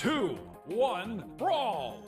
Two, one, brawl!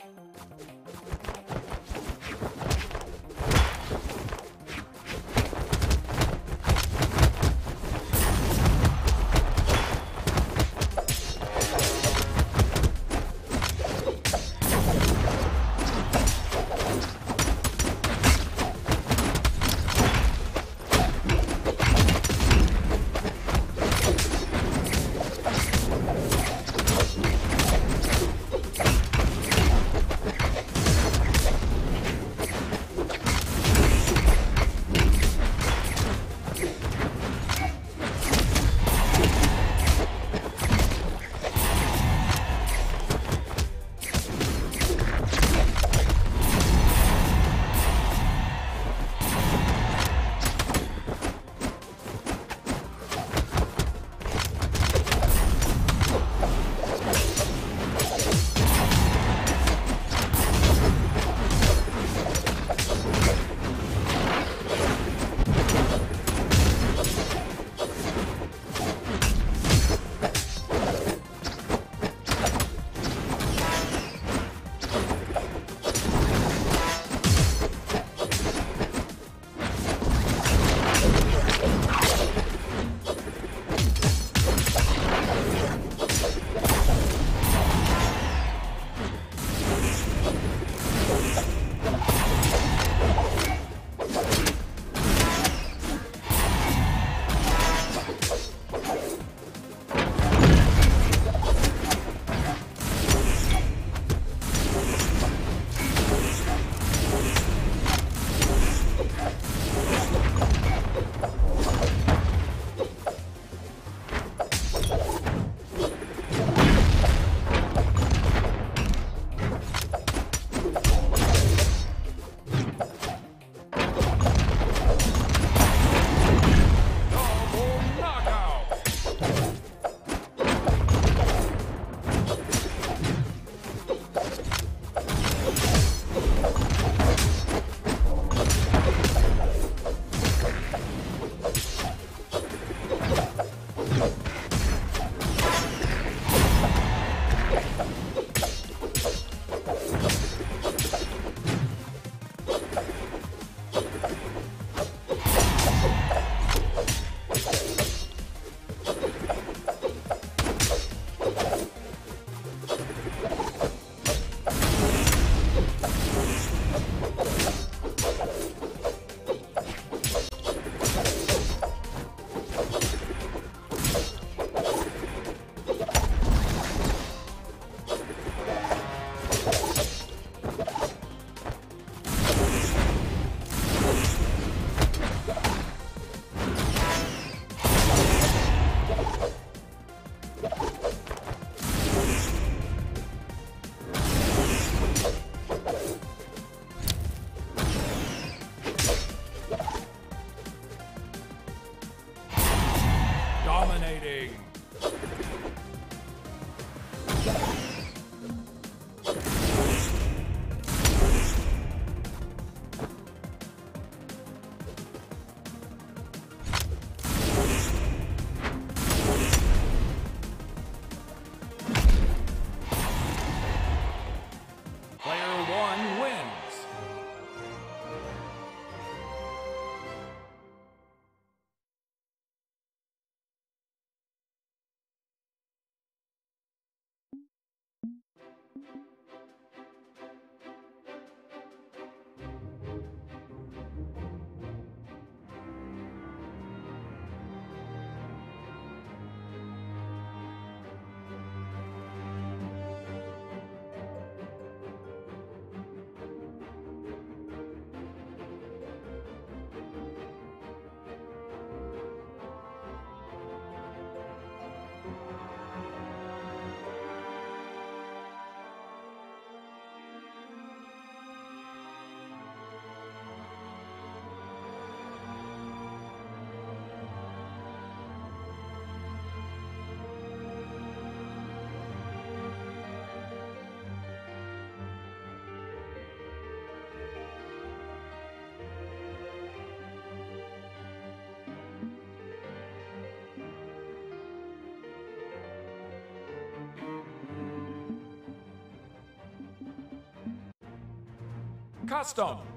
Custom.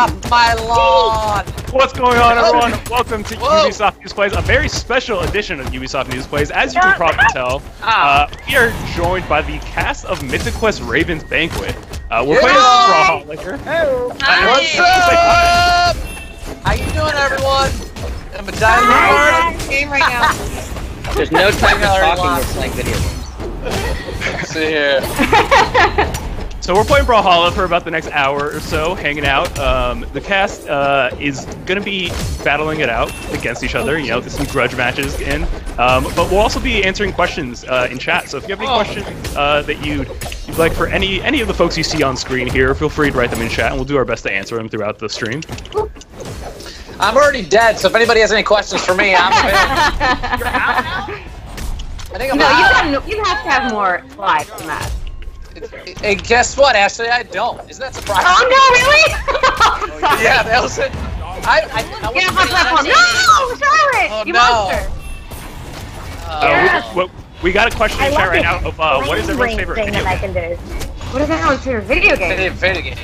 My lord! What's going on, everyone? Welcome to Whoa. Ubisoft News Plays, a very special edition of Ubisoft News Plays. As you can probably tell, Ah. uh, we are joined by the cast of Mythic Quest Raven's Banquet. Uh, we're playing Yeah. Brawl Liquor. What's up? How you doing, everyone? I'm a dinosaur. game right now. There's no time for talking. We're lost. playing video games. Let's see here. So we're playing Brawlhalla for about the next hour or so, hanging out. Um, the cast uh, is going to be battling it out against each other. You know, there's some grudge matches in. Um, but we'll also be answering questions uh, in chat. So if you have any Oh. questions uh, that you'd, you'd like for any any of the folks you see on screen here, feel free to write them in chat, and we'll do our best to answer them throughout the stream. I'm already dead, so if anybody has any questions for me, I'm available. I think I'm No, you have no, you have to have more lives than that. Hey, guess what, Ashly? I don't. Isn't that surprising? Oh no, really? I'm sorry. Yeah, that was it. I, I, I Get off wasn't my being platform. No, Charlotte, Oh, you no. monster. Uh, Uh, we, we- we got a question I in chat right now of uh, what is everyone's favorite thing video that I can do? What is everyone's favorite video game? Video, video game.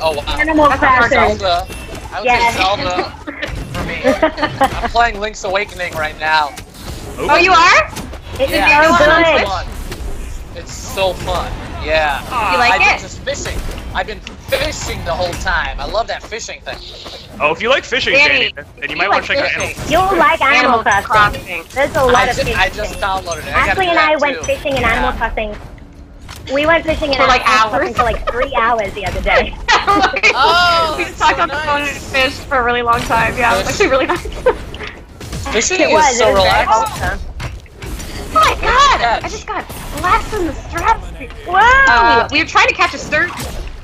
Oh wow. Animal That's a hard Crossing. Zelda. I would Yeah. say Zelda for me. I'm playing Link's Awakening right now. Oh, you are? It's Yeah, so it's good. fun. It's so fun. Yeah. You like I've been just fishing. I've been fishing the whole time. I love that fishing thing. Oh, if you like fishing, Danny, Danny, then you you might want to like check out fishing. Animal. You'll like Animal, Crossing. Crossing. There's a lot of just, fishing. I just downloaded it. I gotta Ashly do and I that went too. fishing in Yeah. Animal Crossing. We went fishing in For, like, Animal Crossing hours? for like three hours the other day. Oh, we just talked so on the phone and fished for a really long time. Yeah, it was actually really nice. Fishing it is was. so it was very relaxing. wholesome. Oh my god! I just got blasted in the straps. Whoa! Uh, we were trying to catch a sturgeon,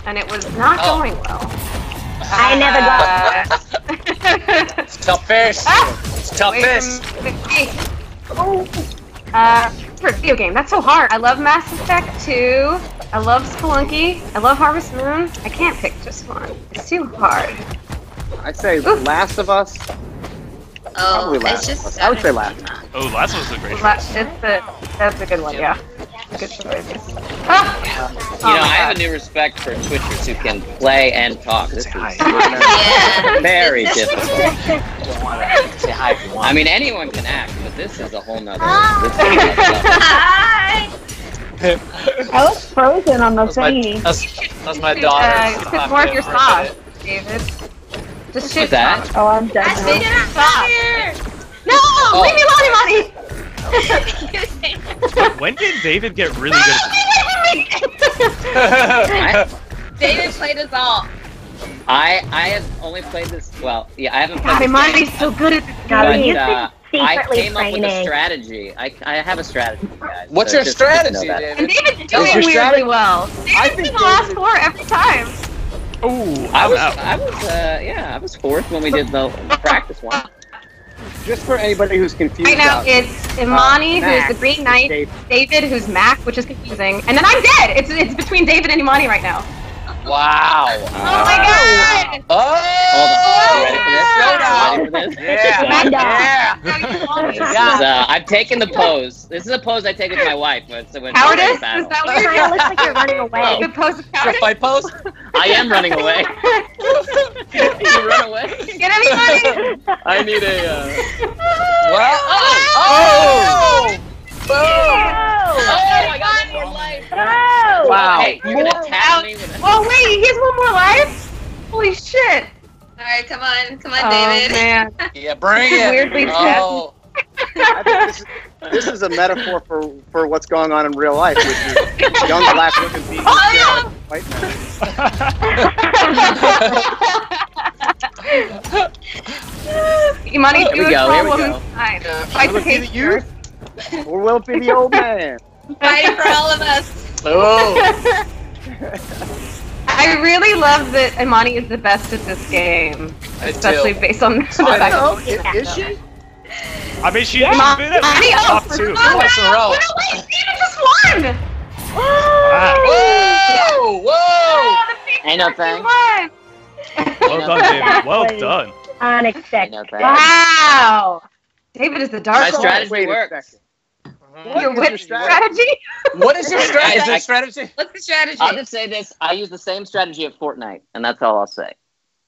and it was not Oh. going well. I never got Uh, It's tough fish. Ah! It's tough away fish. from the gate. Uh, for a video game, that's so hard. I love Mass Effect 2. I love Spelunky. I love Harvest Moon. I can't pick just one. It's too hard. I say Oof. Last of Us. Oh, Probably it's Last just. I would say. Last. Oh, last one was a great La- choice. It's a, that's a good one, yeah. Good choice. Ah! You Oh know, my I have a new respect for Twitchers who can play and talk. This is Yeah. very difficult. Say hi if you want. I mean, anyone can act, but this is a whole nother. Ah. This is another. Hi. I was frozen on the That's my, thingy. that's, that's my Uh, daughter. She's put popped more of your for sauce. David. Just shoot that? Oh, I'm dead. I see now. it on fire. No! Oh. Leave me alone, Imani! When did David get really good at I, David played us all. I I have only played this. Well, yeah, I haven't played God, this Imani's game, so good at this God, but uh, I secretly came up with a strategy. I, I have a strategy, guys. What's so your just- just know strategy, that. And David? David's Tell us doing your weirdly strategy. well. I David's think in the last David- four every time. Ooh, I was, out. I was, uh, yeah, I was fourth when we did the practice one. Just for anybody who's confused. Right now, out it's Imani, Uh, who's the Green Knight, Dave. David, who's Mac, which is confusing, and then I'm dead. It's it's between David and Imani right now. Wow. Oh my god! Oh! Hold on. You ready for this? Showdown. You ready for this? Yeah. Yeah. Is, Yeah. uh, I've taken the pose. This is a pose I take with my wife when it's when Cowardice? Is that what you're kinda looks like you're running away. Good pose of Is cowardice. fight pose? I am running away. you run away. Get anybody? I need a. Uh... Well, oh! Oh! Boom! Oh, I got one more life. Oh! Wow. Hey, you're gonna tap me with a. Oh wait, he has one more life. Holy shit! All right, come on, come on, Oh David. man. Yeah, bring it. weirdly oh. I think this, is, this is a metaphor for, for what's going on in real life, which is young black women being Oh, scared of white men. Imani, Here do we it go, for here a we woman's go. side. Yeah. Fight the Will it be the youth? Or will it be the old man? Fighting for all of us. Oh. I really love that Imani is the best at this game, I especially do. based on the I fact know. I- Is she? I mean, she, she's Imani, been at Imani, oh, top for two. oh, Twice in a row. wait, David just won! Wow. Whoa! Whoa! Oh, the Phoenix Ain't no thing. won! Well done, David. Well done. Unexpected. You know, that. Wow! David is the dark My strategy works. Second. Your What is wit your strategy? strategy? What is your strategy? Is I- your strategy? What's the strategy? I'll just say this: I use the same strategy at Fortnite, and that's all I'll say.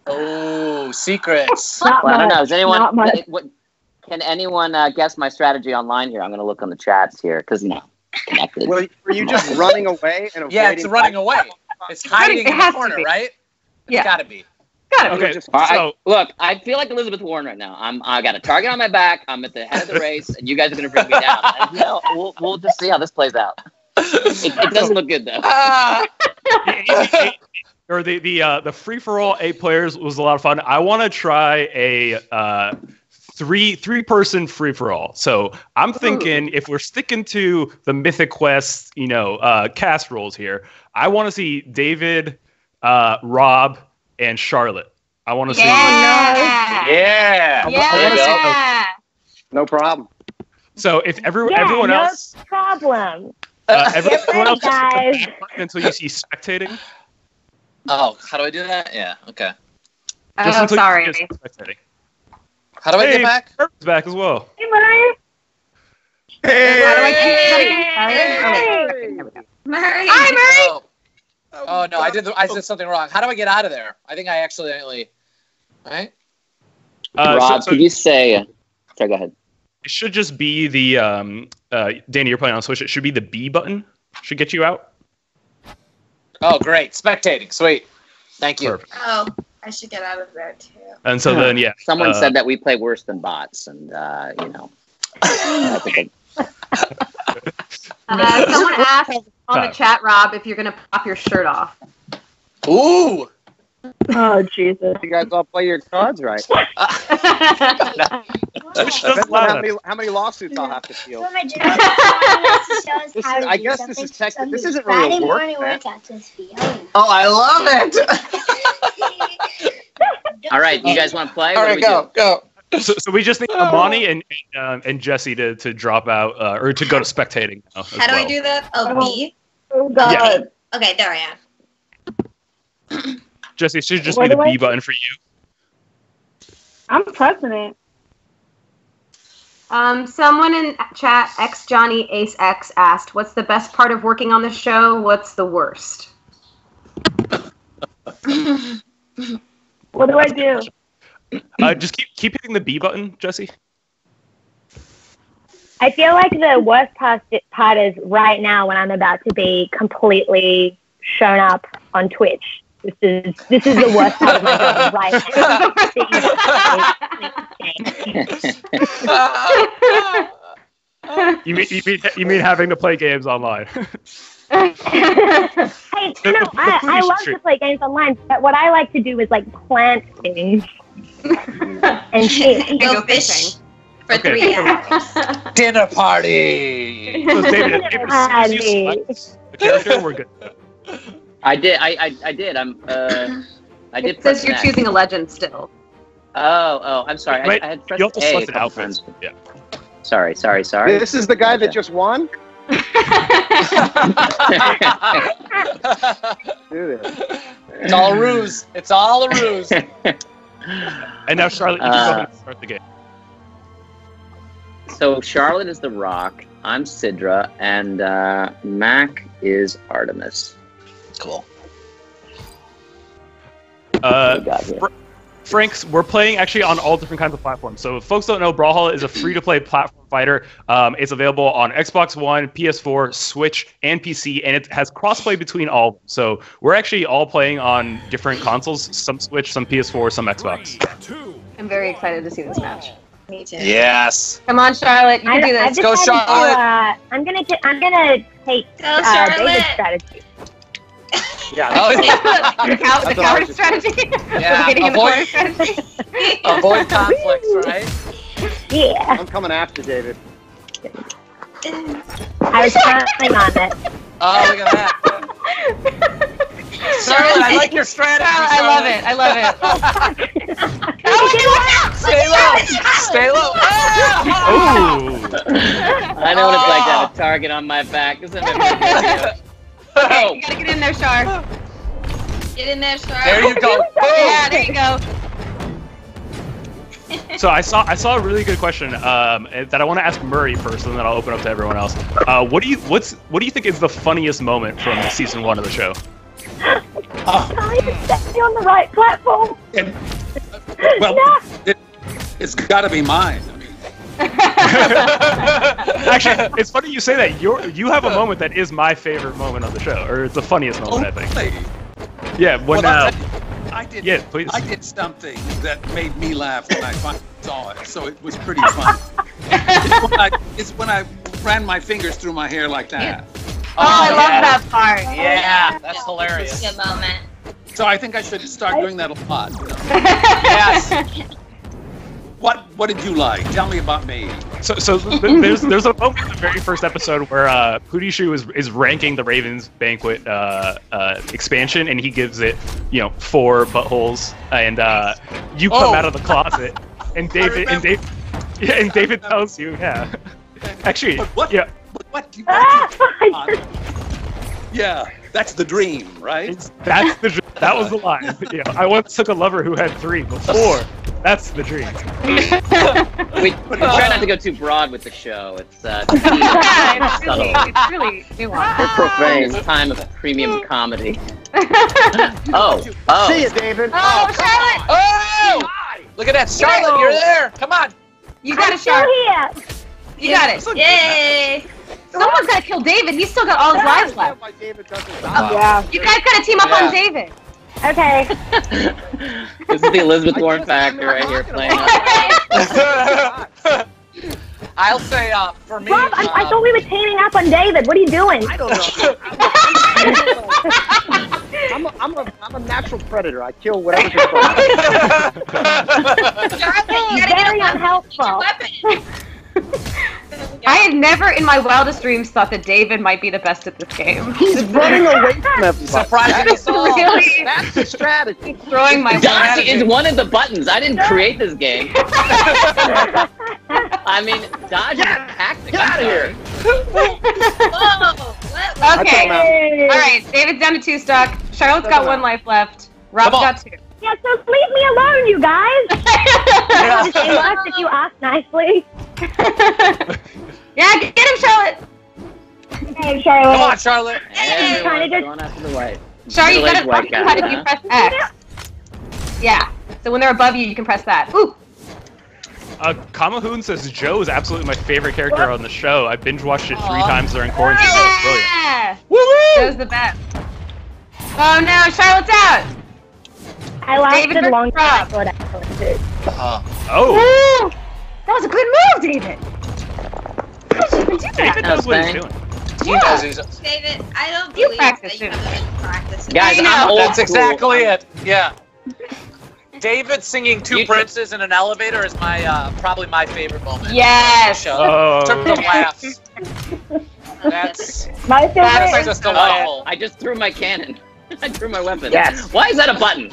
Oh, secrets. Not Well, I don't know. Is anyone? Not much. what, can anyone uh, guess my strategy online here? I'm going to look on the chats here because you know, connected. Were, were you just running away and avoiding? Yeah, it's running away. It's hiding It in the corner, right? It's Yeah. gotta be. Gotta. Okay, just- All right, so look, I feel like Elizabeth Warren right now. I'm I got a target on my back. I'm at the head of the race, and you guys are going to bring me down. And, you know, we'll we'll just see how this plays out. It, it doesn't look good though. Ah! or the the uh, the free for all eight players was a lot of fun. I want to try a uh, three three person free for all. So I'm thinking if we're sticking to the Mythic Quest, you know, uh, cast rules here, I want to see David, uh, Rob, and Charlotte. I want to see. Yeah. Yeah. Yeah. No problem. So if every, Yeah, everyone no else, problem. uh, every- everyone else just Guys. hit the back button until you see spectating. Oh, how do I do that? Yeah. Okay. Just Oh, until you sorry. see spectating. How do I Hey, get back? Merv's back as well. Hey, Murray. How do I Hey. keep- how do I- oh, wait. There we go. Murray. Hi, Murray. Oh. Oh no, I did. The, I did something wrong. How do I get out of there? I think I accidentally. Right. Uh, Rob, so could you say? Uh, sorry, go ahead. it should just be the um, uh, Danny. You're playing on Switch. It should be the B button. Should get you out. Oh, great. Spectating. Sweet. Thank you. Perfect. Oh, I should get out of there too. And so then, yeah, Someone uh, said that we play worse than bots, and uh, you know, I think Uh, someone asked on the chat, Rob, if you're gonna pop your shirt off. Ooh. Oh, Jesus. You guys all play your cards right. Switch doesn't on allow how many, how many lawsuits I'll have to feel. So my gym wants to show us This how is- I guess this is tech- Some this isn't really a work, man. workouts with Fiona. Oh, I love it. All right, you guys want to play? All What we go, go. So, so we just need Imani and and, um, and Jessie to, to drop out uh, or to go to spectating. Now as How do well. I do that? Oh, me? Oh, God. Yeah. Okay, there I am. Jessie, it should just What be the do I B do? button for you. I'm pressing it. Um, someone in chat, X Johnny Ace X asked, "What's the best part of working on the show? What's the worst?" What do I do? Uh, just keep keep hitting the B button, Jessie. I feel like the worst part, part is right now when I'm about to be completely shown up on Twitch. This is this is the worst part of my job right now. You mean you mean you mean having to play games online? hey, no, no, I, I love to play games online, but what I like to do is like plant things and shit. Go, go fishing. for Okay. three hours. Dinner party. So David, if as soon as you the character, we're good. I did. I, I, I did. I'm. Uh, I did. It says you're next. choosing a legend still. Oh, oh. I'm sorry. Right, I, I had pressed you also A a selected couple outfits. times. Yeah. Sorry, sorry, sorry. This is the guy that just won? Do this. it's all a ruse. It's all a ruse. And now Charlotte, you can go Uh, ahead and start the game. so Charlotte is the Rock. I'm Sidra, and uh, Mac is Artemis. Cool. Uh, got here? Franks, we're playing actually on all different kinds of platforms. So if folks don't know, Brawlhalla is a free-to-play platform fighter. Um, it's available on Xbox One, PS4, Switch, and PC, and it has crossplay between all. of them. So we're actually all playing on different consoles: some Switch, some PS4, some Xbox. Three, two, I'm very excited to see this match. Me too. Yes. Come on, Charlotte, you can I, do I've this. Go, decided to, Charlotte. uh, I'm gonna get, I'm gonna take Go, uh, Charlotte. David's strategy. Yeah. Oh, yeah. the cow- the That's what I coward strategy. Yeah, Waiting the avoid- strategy. Avoid conflicts, right? Yeah, I'm coming after David. I was counting on it. Oh, look at that. Charlotte, I like your strategy. I love it. I love it. Stay low. Stay low. Oh, I know what it's like to have a oh. target on my back. Isn't it? Okay, you gotta get in there, Char. Get in there, Star. There you go. Yeah, there you go. so I saw I saw a really good question um, that I want to ask Murray first, and then I'll open up to everyone else. Uh, what do you what's what do you think is the funniest moment from season one of the show? Oh, Can I stay on the right platform? and, well, No. it, it's got to be mine. I mean, Actually, it's funny you say that. You you have a moment that is my favorite moment on the show, or it's the funniest moment, I think. Only- Yeah, when well, uh, I did. yeah, please. I did something that made me laugh when I finally saw it, so it was pretty fun. it's, when I, it's when I ran my fingers through my hair like that. Oh, I love that part. Yeah, that's hilarious. Good moment. So I think I should start doing that a lot. you know? Yes. What What did you like? Tell me about me. So, so there's there's a moment in the very first episode where uh, Pootie Shoe is is ranking the Ravens banquet uh, uh, expansion, and he gives it, you know, four buttholes, and uh, you come Oh. out of the closet, and David and David, yeah, and David tells you, yeah, actually, But what? yeah, But what? do- Ah, what do you- I yeah, that's the dream, right? it's, that's the dr- that was the line. Yeah, I once took a lover who had three, before. That's the dream. We, we try not to go too broad with the show. It's uh, Yeah, it's subtle. really, it's really nuanced. You're profane. This time of premium comedy. oh, oh. See you, David. Oh, Charlotte, Oh! Look at that, Charlotte. You're there. Come on. you got I'm it, Charlotte. here. You got it. Yay! Someone's got to kill David. He's still got all his lives left. Why David doesn't die. Yeah. You guys got to team up Yeah. on David. Okay. this is the Elizabeth Warren factor right here talking playing. I'll say uh, for me. Rob, I, I uh, thought we were teaming up on David. What are you doing? I don't know. I'm a, I'm, a, I'm a natural predator. I kill whatever. can find. Charlotte, you gotta get Very a weapon. unhelpful. weapon. I had never in my wildest dreams thought that David might be the best at this game. He's running away from everybody. Surprising us all. Really That's the strategy. throwing my Dodge is one of the buttons. I didn't create this game. I mean, dodge is a tactic. Get out of here. Whoa! Okay. All right. David's down to two stock. Charlotte's got one life left. Rob's got two. Yeah, so leave me alone, you guys. Say less if you ask nicely. Yeah, get him, Charlotte. Hey, Charlotte. Come on, Charlotte. Everyone's Kinda just- going after the white. Charlotte, you gotta fucking cut guy, if you press X. Yeah. So when they're above you, you can press that. Ooh. Uh, Kamahoon says Joe is absolutely my favorite character on the show. I binge watched it three Aw. times during quarantine. It's brilliant. Yeah. Joe's the best. Oh no, Charlotte's out. I lasted David longer than I Rob. thought I would. too. Uh, Oh, Ooh. That was a good move, David. How did even do that? David knows what he's Bang. doing. he Yeah. knows he's. David, I don't You believe practice that you it. haven't been practicing. Guys, I know. I'm old That's school. exactly it. Yeah. David singing Two You- Princes in an elevator is my uh, probably my favorite moment. Yes. Show. Oh. In terms of laughs. That's My that's favorite. just Oh, delightful. I just threw my cannon. I threw my weapon. Yes. Why is that a button?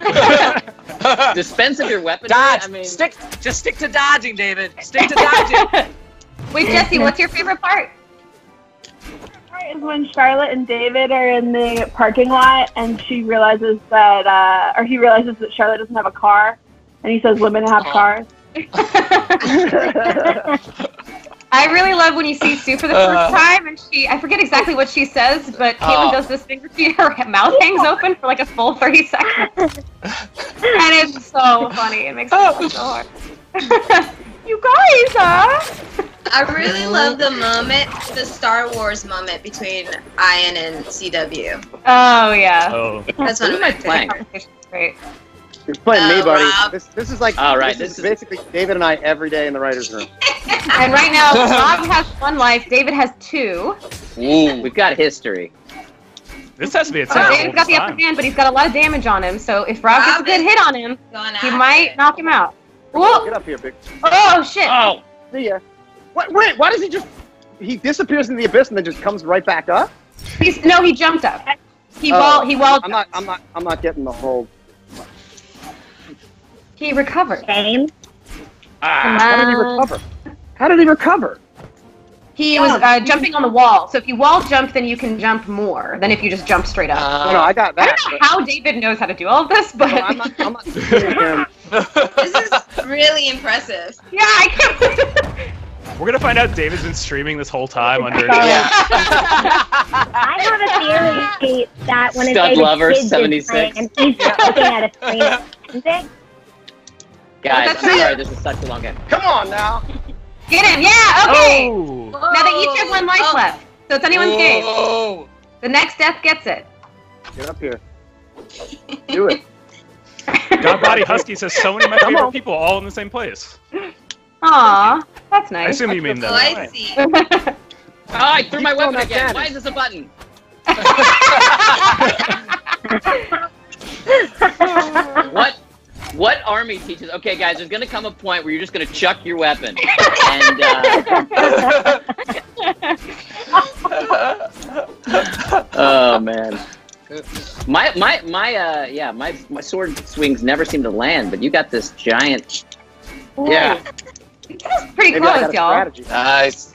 Dispense of your weapon. Dodge. I mean, Stick. Just stick to dodging, David. Stick to dodging. Wait, Jessie, what's your favorite part? My favorite part is when Charlotte and David are in the parking lot, and she realizes that, uh, or he realizes that Charlotte doesn't have a car, and he says women have Oh. cars. I really love when you see Sue for the Uh. first time, and she, I forget exactly what she says, but Caitlin Oh. does this thing where she, her mouth hangs open for like a full 30 seconds. and it's so funny. It makes me laugh so hard. you guys, huh? I really love the moment, the Star Wars moment between Ian and CW. Oh, yeah. Oh, That's one of my playing? favorites. Great. You're playing me, Uh, buddy. Rob. This, this is like All right, this, is this is- basically David and I every day in the writers' room. And right now, Rob has one life, David has two. Ooh, We've got history. this has to be a So terrible David's got the upper hand, but he's got a lot of damage on him, so if Rob gets a good hit on him, he might it. knock him out. Get up here, big. Oh, shit! Oh, See ya. What, wait, why does he just? He disappears in the abyss and then just comes right back up. He's, no, he jumped up. He Oh, wall, he walled. I'm not. I'm not. I'm not getting the whole. He recovered. Game. How did he um, recover? How did he recover? He was uh, jumping on the wall. So if you wall jump, then you can jump more than if you just jump straight up. no, no, I got that. I don't know how David knows how to do all of this, but No, I'm not. I'm not. This is really impressive. yeah, I can't. We're gonna find out David's been streaming this whole time under. I have a theory that when it's Stud David's Lover, kids is 76. playing and he's looking at a screen. Guys, I'm sorry, this is such a long game. Come on now. Get him! Yeah. Okay. Oh! Now they each have one life Oh. left, so it's anyone's game. Oh, The next death gets it. Get up here. Do it. God Body Husky says so many of my Come favorite on. people all in the same place. Aw, that's nice. I nice. assume you mean Oh, that. I see. Oh, I threw my weapon throwing again. cannon. Why is this a button? What? What army teaches? Okay, guys, there's gonna come a point where you're just gonna chuck your weapon, and uh, oh man, my my my uh yeah my my sword swings never seem to land, but you got this giant. Yeah. That's pretty Maybe I got close, y'all. strategy. nice.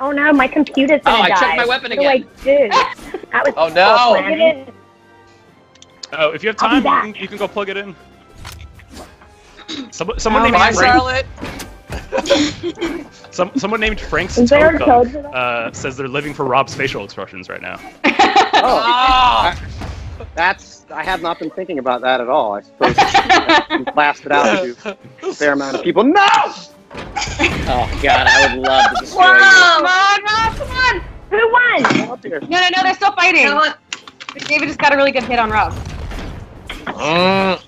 Oh no, my computer's Oh, gonna I die. checked my weapon again. do I do? That was Oh, so no. Planned. Oh, if you have time, you can, you can go plug it in. Someone, someone Oh, named Bye, Frank, Charlotte. some, someone named Frank Is there a code for Stokov, that? uh, says they're living for Rob's facial expressions right now. Oh, Oh, that's. I have not been thinking about that at all. I suppose you blasted out to a fair amount of people. No! Oh god, I would love to destroy you. Come on, Rob, come on! Who won? Come. No, no, no, they're still fighting. You know? David just got a really good hit on Rob. Mm.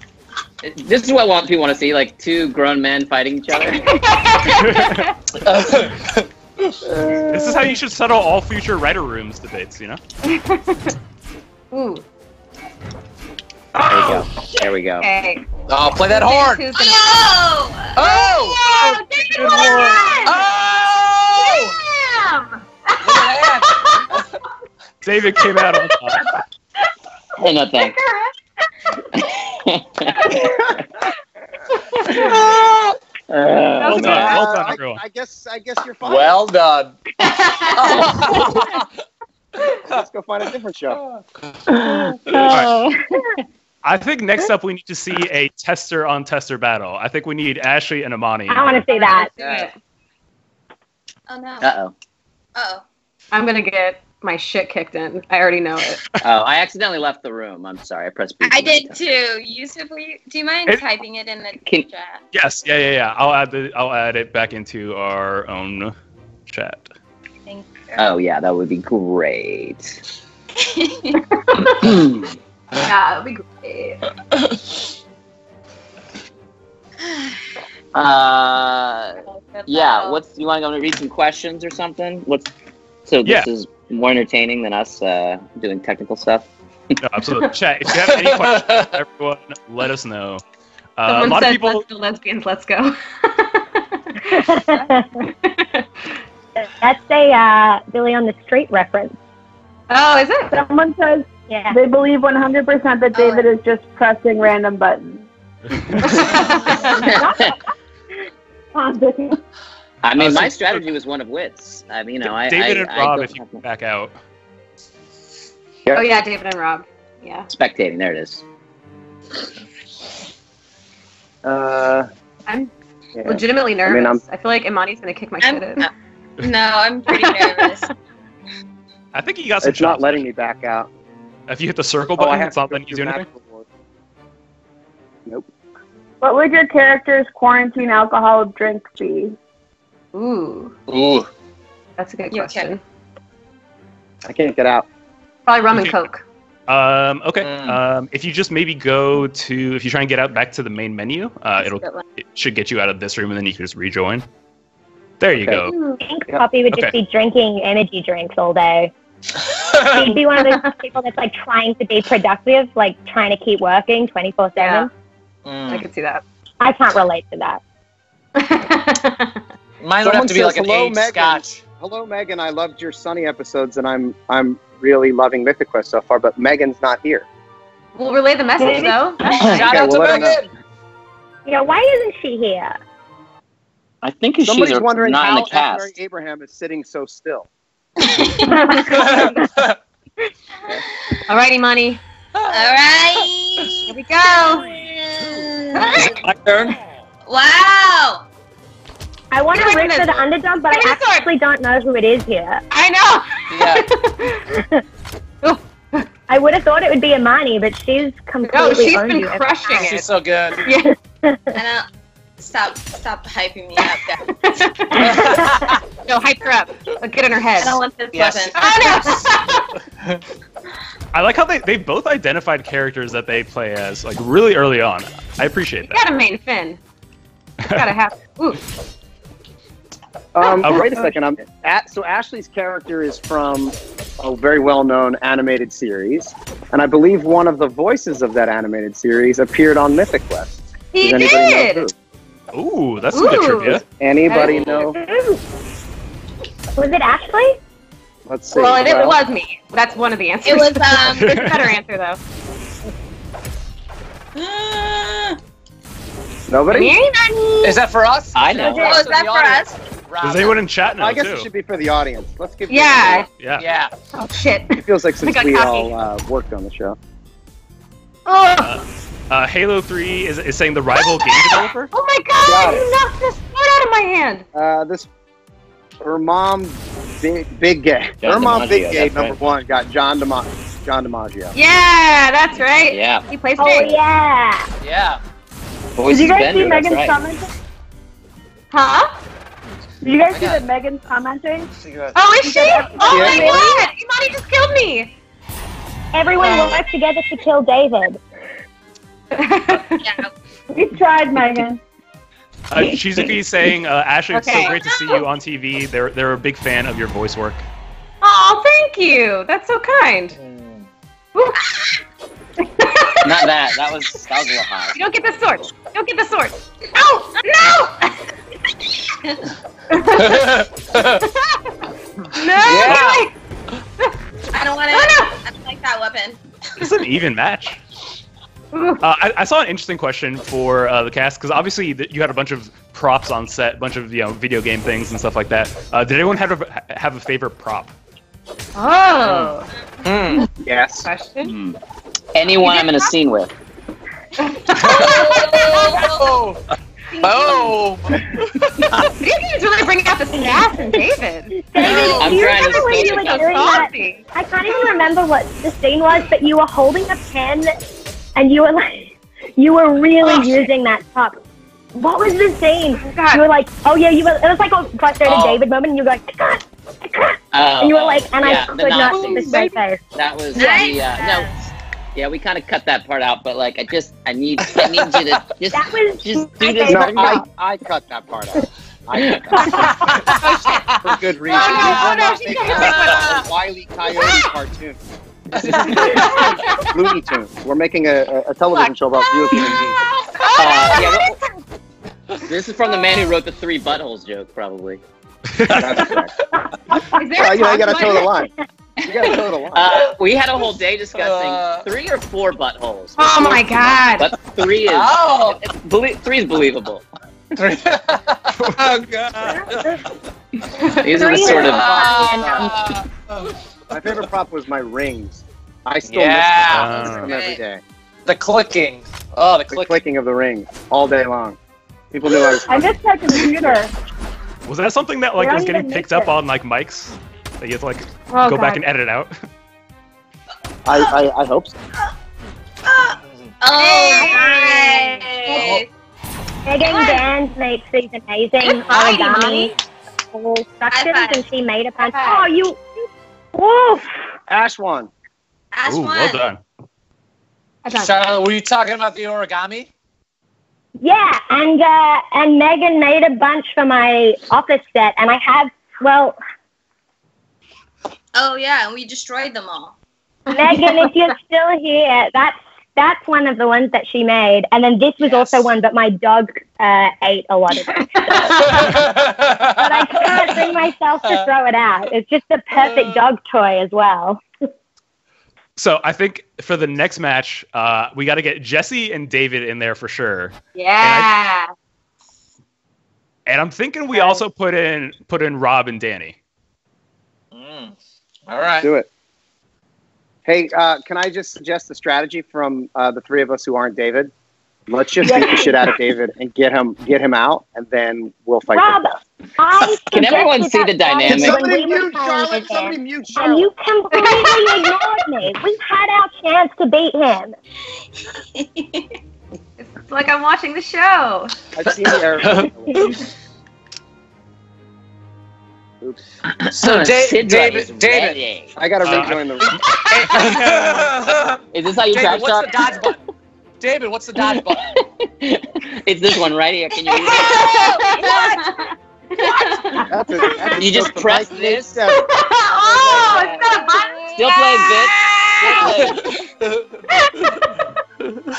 This is what want people want to see, like two grown men fighting each other. This is how you should settle all future writer rooms debates, you know? Ooh, There we go. There we go. okay. oh, play that horn. Gonna- Oh! Oh! Oh, David won! Oh! Damn! David came out on top. Hey, no thanks. Oh! Uh, Well done, well done, I, everyone. I guess. I guess you're fine. Well done. let's go find a different show. Oh. I think next up we need to see a tester on tester battle. I think we need Ashly and Imani. I want to see that. Let's do it. Oh no. Uh-oh. Oh. I'm gonna get my shit kicked in. I already know it. Oh, I accidentally left the room. I'm sorry. I pressed B. I did too. Youssef, will you, do you mind It- typing it in the Can- chat? Yes, yeah, yeah, yeah. I'll add the I'll add it back into our own chat. Thank you. Oh, yeah, that would be great. Yeah, it would be great. Uh, yeah. What's you want to go and read some questions or something? What's so this Yeah. is more entertaining than us uh, doing technical stuff. No, absolutely. Chat. If you have any questions, everyone, let us know. Uh, a lot said, of people. let's go lesbians, let's go. That's a uh, Billy on the Street reference. oh, is it? Someone says Yeah. they believe 100% that David is just pressing random buttons. Goodness. I mean, Uh, so- my strategy was one of wits. I mean, you know, I David I, and I Rob, don't if you have can back out. oh yeah, David and Rob. Yeah. spectating. There it is. Uh, I'm yeah. legitimately nervous. I, mean, I'm- feel like Imani's gonna kick my I'm, shit in. uh, no, I'm pretty nervous. I think you got some It's not shots. letting me back out. If you hit the circle Oh, button, have it's not to go letting you do through anything. match. Nope. What would your character's quarantine alcohol drink be? Ooh, Ooh. that's a good You okay? question. I can't get out. Probably rum and Okay. coke. Um, okay. Mm. Um, if you just maybe go to, if you try and get out back to the main menu, uh, it'll it should get you out of this room, and then you can just rejoin. There you Okay. go. I think Yep. Poppy would just be drinking energy drinks all day. He'd be one of those people that's like trying to be productive, like trying to keep working twenty four seven. I could see that. I can't relate to that. Mine would Someone have to be says, like an "Hello, aged Megan." scotch. Hello, Megan. I loved your Sunny episodes, and I'm I'm really loving Mythic Quest so far. But Megan's not here. we'll relay the message though. Shout Okay, out to well, let her know. Megan. Yeah, why isn't she here? I think 'cause Somebody's she's wondering not in how the cast. Murray Abraham is sitting so still. Alrighty, money. All right. Here we go. My turn. Wow. I want to Give me root the for the underdog, but I actually don't know who it is here. I know. Yeah. I would have thought it would be Imani, but she's completely No, she's owned been you crushing time. She's so good. Yeah. I don't. Uh, stop! Stop hyping me up, guys. no, hype her up. Get in her head. I don't want this Yes. weapon. Oh no! I like how they, they both identified characters that they play as like really early on. I appreciate that. Got a main Finn. Gotta have. Ooh. Um, Oh, wait a second. I'm at, so Ashly's character is from a very well-known animated series, and I believe one of the voices of that animated series appeared on Mythic Quest. He Does anybody know did. who? Ooh, that's some good Ooh. trivia. Anybody Ooh. know? Was it Ashly? Let's see. Well, it, it Well, was me. That's one of the answers. It was um. There's a better answer though. Nobody. Is that for us? I know. Oh, is that for us? Does anyone in chat know I guess too? it should be for the audience. Let's give. Yeah. Yeah. Yeah. Oh shit. It feels like since we cocky. all uh, worked on the show. Oh, Uh, Halo 3 is, is saying the rival game developer. oh my god! You knocked this sword out of my hand. Uh, this her mom, big, big gay. John her mom, big DiMaggio, gay. Number right. one got John DiMaggio. John DiMaggio. Yeah, that's right. Yeah. He plays Oh Jake. yeah. Yeah. Voice Did you guys Bender, see that's Megan's right. commenting? Huh? Did you guys see that. Megan's commenting? Oh, is she? Oh Yeah. my god! Imani just killed me. Everyone worked together to kill David. Yeah. We tried, Megan. Uh, Shizuki saying, uh, Ashly, it's so great to see you on TV. They're they're a big fan of your voice work. Oh, thank you. That's so kind. Ooh. Not that. That was that was a little high. You don't get the sword. You don't get the sword. No! No! no! Yeah. I don't want to. Oh, no. I don't like that weapon. It's an even match. Uh, I, I saw an interesting question for uh, the cast because obviously th- you had a bunch of props on set, a bunch of you know video game things and stuff like that. Uh, did anyone have a, have a favorite prop? Oh. Hmm. Yes. Question. Anyone I'm in a scene with. Oh. Oh. These games really bringing out the sass in David. David, I'm do you trying to remember when you were it doing that? I can't even remember what the scene was, but you were holding a pen and you were like, you were really Oh, shit. using that top. What was the scene? Oh, God. You were like, oh yeah, you were. It was like a frustrated Oh. David moment. And you were like, God, Oh, and you were oh, like, and yeah, I could not Nazis. see the straight face. That was uh, yeah. the uh, no. Yeah, we kind of cut that part out, but like, I just, I need, I need you to just, That was just my do this. No, for I. I cut that part out. I cut that out. For good reason. Oh, no, We will oh, no, not she's gonna make Wile E. Coyote cartoon. Looney Tunes. We're making a, a, a television show about beautiful beings. Uh, yeah, well, this is from the man who wrote the three buttholes joke, probably. That's correct. Is there Well, you know, you gotta toe the line. You gotta toe the line. Uh, we had a whole day discussing Uh. three or four buttholes. Oh my god. But three is, Oh. it's belie- three is believable. Oh god. These are the sort of. Ah. My favorite prop was my rings. I still Yeah. miss them Uh, every day. The clicking. Oh, the The clicking. clicking of the rings all day long. People knew I was. I missed my computer. Was that something that like I was getting picked up on like mics? That you have to like Oh, go back and edit it out. I, I, I hope so. Oh, nice. Megan Ganz makes these amazing origami ball structures, five. and she made a bunch. Oh, you. Woof. Ash won. Ash Ooh, one. well done. I got it. Charlotte, were you talking about the origami? Yeah, and uh, and Megan made a bunch for my office set, and I have. Well, Oh yeah, and we destroyed them all. Megan, if you're still here, that's that's one of the ones that she made, and then this was Yes. also one, but my dog uh, ate a lot of it. But I can't bring myself to throw it out. It's just the perfect dog toy as well. So I think for the next match, uh, we got to get Jessie and David in there for sure. Yeah. And I'm thinking we also put in put in Rob and Danny. Mm. All right. Do it. Hey, uh, can I just suggest a strategy from uh, the three of us who aren't David? Let's just beat the shit out of David and get him get him out, and then we'll fight. Rob, I Can everyone see the dynamic? when Somebody we mute Charlotte. Somebody him, mute And you completely ignored me. We had our chance to beat him. It's like I'm watching the show. I've seen the error. Oops. So, Da- Sidra David, David. I gotta Uh, rejoin the room. Is this how you David, trash what's the talk? Dodge button? David, what's the dodge button? it's this one right here. Can you read it? That's a, that's You just joke of press 1987. oh, it's not a button. Still playing bitch.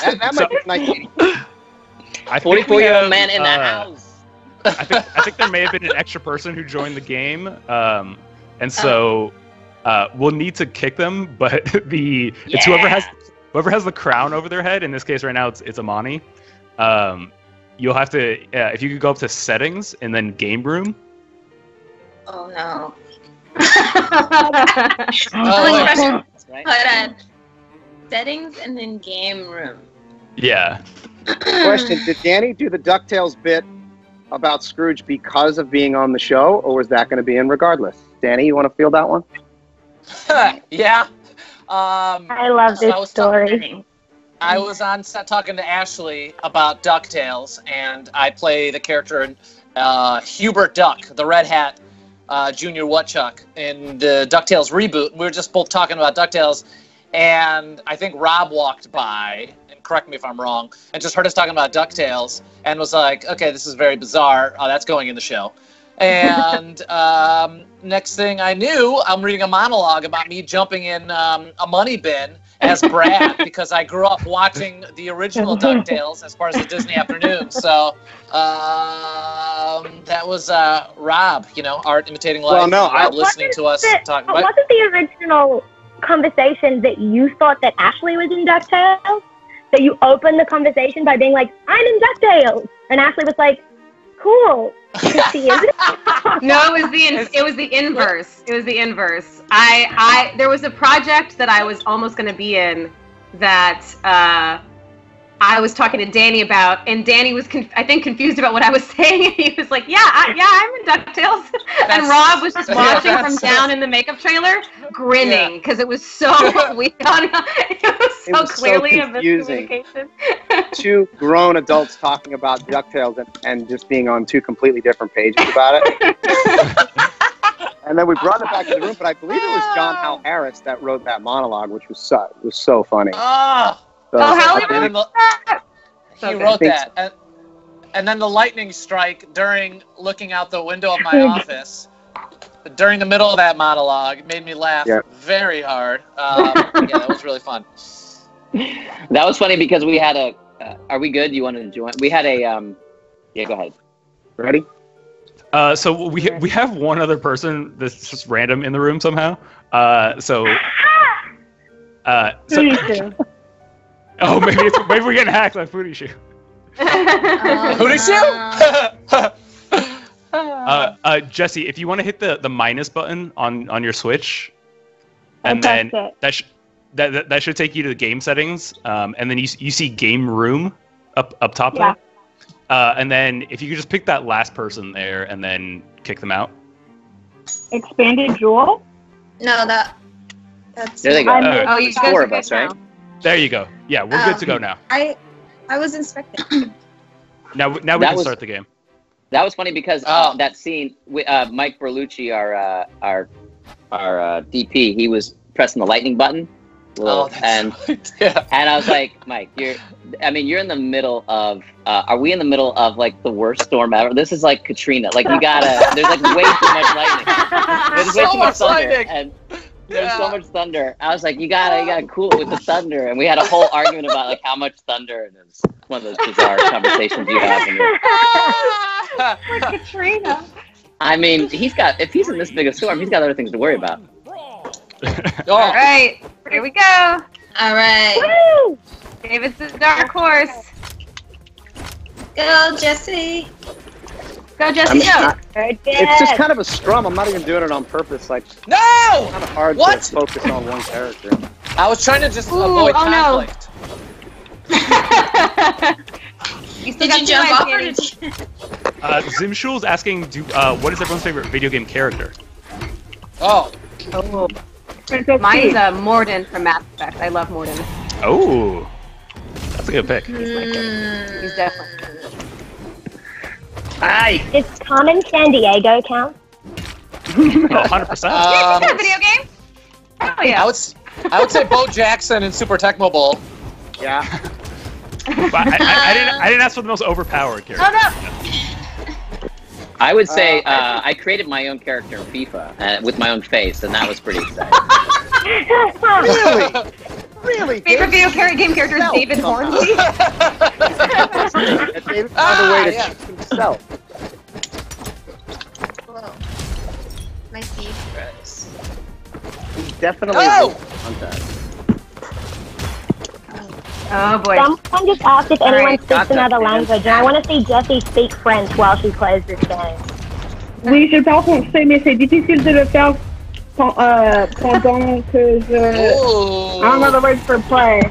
That, that might be 1980. I think we 44 year have, old man in the uh, house. I think I think there may have been an extra person who joined the game, um, and so uh, we'll need to kick them. But the it's whoever has whoever has the crown over their head. In this case, right now, it's it's Imani. Um, you'll have to uh, if you could go up to settings and then game room. Oh no. Oh, wait. Hold on. Settings and then game room. Yeah. Question: Did Danny do the Ducktales bit about Scrooge because of being on the show, or was that going to be in regardless? Danny, you want to field that one? yeah. Um, I love So I this was story. I was on set talking to Ashly about DuckTales, and I play the character uh, Hubert Duck, the Red Hat uh, Junior Woodchuck in the DuckTales reboot. We were just both talking about DuckTales, and I think Rob walked by, and correct me if I'm wrong, and just heard us talking about DuckTales, and was like, okay, this is very bizarre. Oh, that's going in the show. And um, next thing I knew, I'm reading a monologue about me jumping in um, a money bin as Brad because I grew up watching the original DuckTales as far as the Disney afternoon. So um, that was uh, Rob, you know, art imitating life. Well, no, Rob I- listening to us But, talk. but What? wasn't the original conversation that you thought that Ashly was in DuckTales? That you opened the conversation by being like, I'm in DuckTales. And Ashly was like, cool. No, it was the in, it was the inverse. It was the inverse. I I there was a project that I was almost going to be in that uh, I was talking to Danny about, and Danny was conf- I think confused about what I was saying, and he was like, "Yeah, I, yeah, I'm in Ducktales," and Rob was just yeah, watching from down in the makeup trailer, grinning because it was so weird. it was so It was so clearly a miscommunication. Two grown adults talking about Ducktales and, and just being on two completely different pages about it. and then we brought it back to the room, but I believe it was John Hal oh. Harris that wrote that monologue, which was so was so funny. Oh, So- Oh, Halle and then the- So he good. wrote that. And, and then the lightning strike during looking out the window of my office. During the middle of that monologue, made me laugh Yeah. very hard. Um, yeah, that was really fun. That was funny because we had a. Uh, are we good? You wanted to join? We had a. Um, yeah, go ahead. Ready? Uh, so we we have one other person that's just random in the room somehow. Uh, so. Uh, so oh, maybe it's, maybe we're getting hacked by Pootie Shoe. Who did? Uh, uh, Jessie, if you want to hit the, the minus button on, on your Switch, and I then it. that, sh- that, that that should take you to the game settings, um, and then you, you see game room up up top Yeah. there. Uh, and then if you could just pick that last person there and then kick them out. Expanded Jewel. No, that. That's. There they go. I'm Uh, oh, you guys Four are of good us, right? now. There you go. Yeah, we're good to go Um, now. I. I was inspecting. Now now we that can was- start the game. That was funny because uh, Oh. that scene, we, uh, Mike Berlucci, our uh, our our uh, DP, he was pressing the lightning button, oh, that's and right. Yeah. and I was like, Mike, you're, I mean, you're in the middle of, uh, are we in the middle of like the worst storm ever? This is like Katrina. Like you gotta, there's like way too much lightning. There's way So too much much thunder, lightning. and there's Yeah. so much thunder. I was like, you gotta, you gotta cool it with the thunder, and we had a whole argument about like how much thunder, and it was one of those bizarre conversations you have. And you're, Katrina. I mean, he's got, if he's in this big a storm, he's got other things to worry about. Oh. All Oh, here we go. All right. Woo! David's the dark horse. Go, Jessie. Go, I'm Jessie, go. not- it's just kind of a scrum. I'm not even doing it on purpose. Like no! kind of hard What? to focus on one character. I was trying to just Ooh, avoid oh no. conflict. You still Did got you two jump lives, off or did you? Uh, Zimshul's asking, do, uh, what is everyone's favorite video game character? Oh, Oh, Princess mine's uh, Mordin from Mass Effect. I love Mordin. Oh, that's a good pick. Mm, He's definitely. Aye. Does Carmen Sandiego count? Oh, 100%. um, Is that video game? Oh I yeah. would s- I would say Bo Jackson and Super Tecmo Bowl. Yeah. But I, I, I didn't. I didn't ask for the most overpowered character. Oh no. I would say Uh, uh, I created my own character in FIFA uh, with my own face, and that was pretty exciting. really? Really? Favorite video char- game character is David Hornsby. That David found a way to Ah, yeah. choose himself. Whoa. My feed froze. He's definitely Oh! on that. oh boy. Someone just asked if anyone Alright, speaks another man. language, and I want to see Jessie speak French while she plays this game. Oui, je parle français, mais c'est difficile de le faire pen- euh, pendant que je. I don't know the words for play.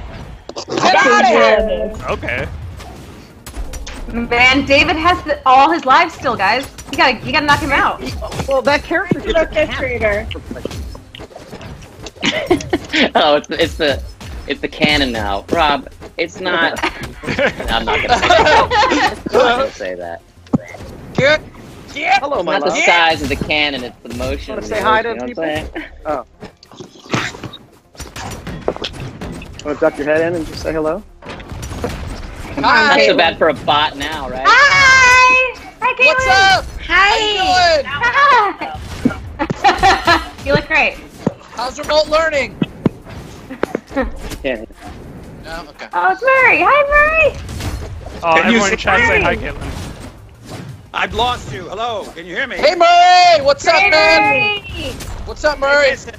Get out of here! Okay. Man, David has the, all his lives still, guys. You gotta, you gotta knock him out. Well, that character She's gets a a fifth grader. oh, it's the, it's the it's the canon now, Rob. It's not. I'm not gonna say that. I'm not gonna say that. Get, get. Hello, It's my not the love. size of the cannon; it's the motion. Wanna say hi to you know what I'm? Oh. Want to duck your head in and just say hello? Not Hi. so bad for a bot now, right? Hi! Hi, Caitlin! What's up? Hi. How you doing? you look great. How's remote learning? Yeah. No, okay. Oh, it's Murray. Hi, Murray. Oh, Can you everyone in say chat say hi, hi? Caitlin. I've lost you. Hello, can you hear me? Hey Murray, what's up, man? Murray. What's up, Murray? Listen,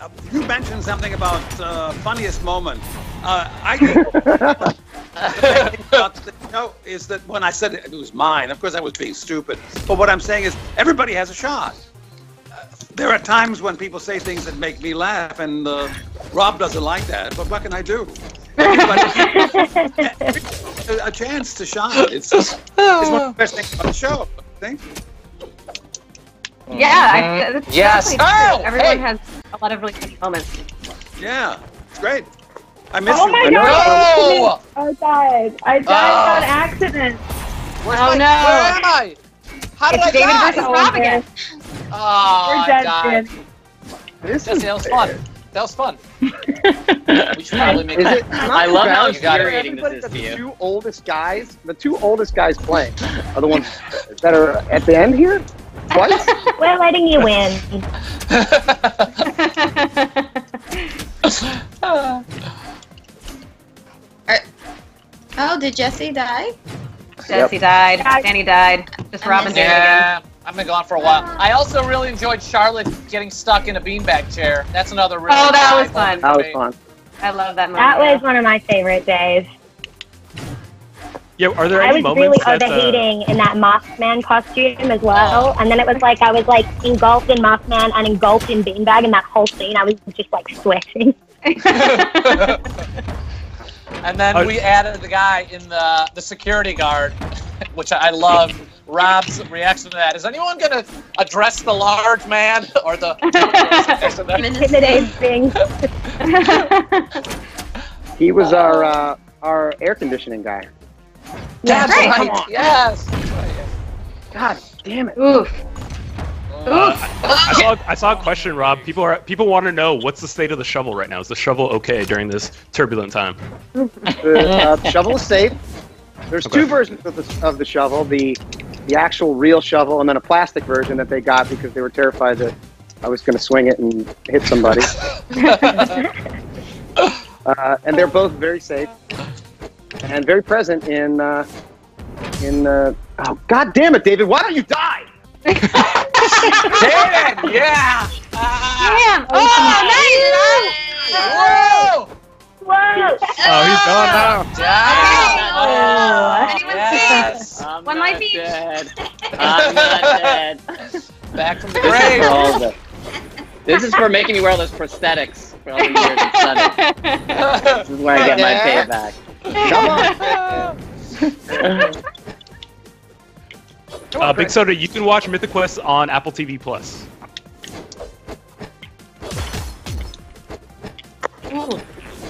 uh, you mentioned something about uh, funniest moment. Uh, I think about the show is that when I said it, it was mine, of course I was being stupid. But what I'm saying is everybody has a shot. Uh, there are times when people say things that make me laugh, and uh, Rob doesn't like that. But what can I do? Everybody- a, a chance to shine. It's, it's one of the best things about the show. I think. Yeah, I, mm-hmm. that's Yes. Oh, Everyone hey. has a lot of really funny moments. Yeah, it's great. I miss Oh you. my I know. god! No! I died. I died Oh. on accident. Oh. Where's Oh, my, no. Where am I? How did It's I David die? versus Rob again. Oh, We're I dead, died. kid. This Jessie, is that was fun. That was fun. we should probably make Is that. it? I love how You got it. infuriating this Everybody is that to the you. two oldest guys, the two oldest guys playing, are the ones that are at the end here. What? We're letting you win. Oh, did Jessie die? Jessie died. Danny died. Just And Robin then- David again. Yeah, I've been gone for a while. I also really enjoyed Charlotte getting stuck in a beanbag chair. That's another really Oh, that was fun. That was fun. I love that moment. That was one of my favorite days. Yeah, are there I any was really moments that? Uh, overheating in that Mothman costume as well, and then it was like I was like engulfed in Mothman and engulfed in beanbag, and that whole scene I was just like sweating. And then Uh, we added the guy in the the security guard, which I love. Rob's reaction to that. Is anyone gonna address the large man or the? Intimidating. He was our uh, our air conditioning guy. That's Great. right. Come on. Yes. God damn it. Oof. uh, I saw I saw a question, Rob. People are people want to know what's the state of the shovel right now. Is the shovel okay during this turbulent time? The uh, shovel is safe. There's Okay. two versions of the, of the shovel: the the actual real shovel, and then a plastic version that they got because they were terrified that I was going to swing it and hit somebody. uh, and they're both very safe and very present in uh, in. Uh, oh God damn it, David! Why don't you die? David. Yeah. Ah. Damn. Oh, nice! Whoa. Whoa! Oh, he's gone now. Yeah. Oh. Anyone Yes. I'm not dead. I'm not dead. Back from the This is for grave. all the. This is for making me wear those prosthetics for all the years of study. This is where I get my payback. Come on. Uh, Big Soda, you can watch Mythic Quest on Apple TV Plus.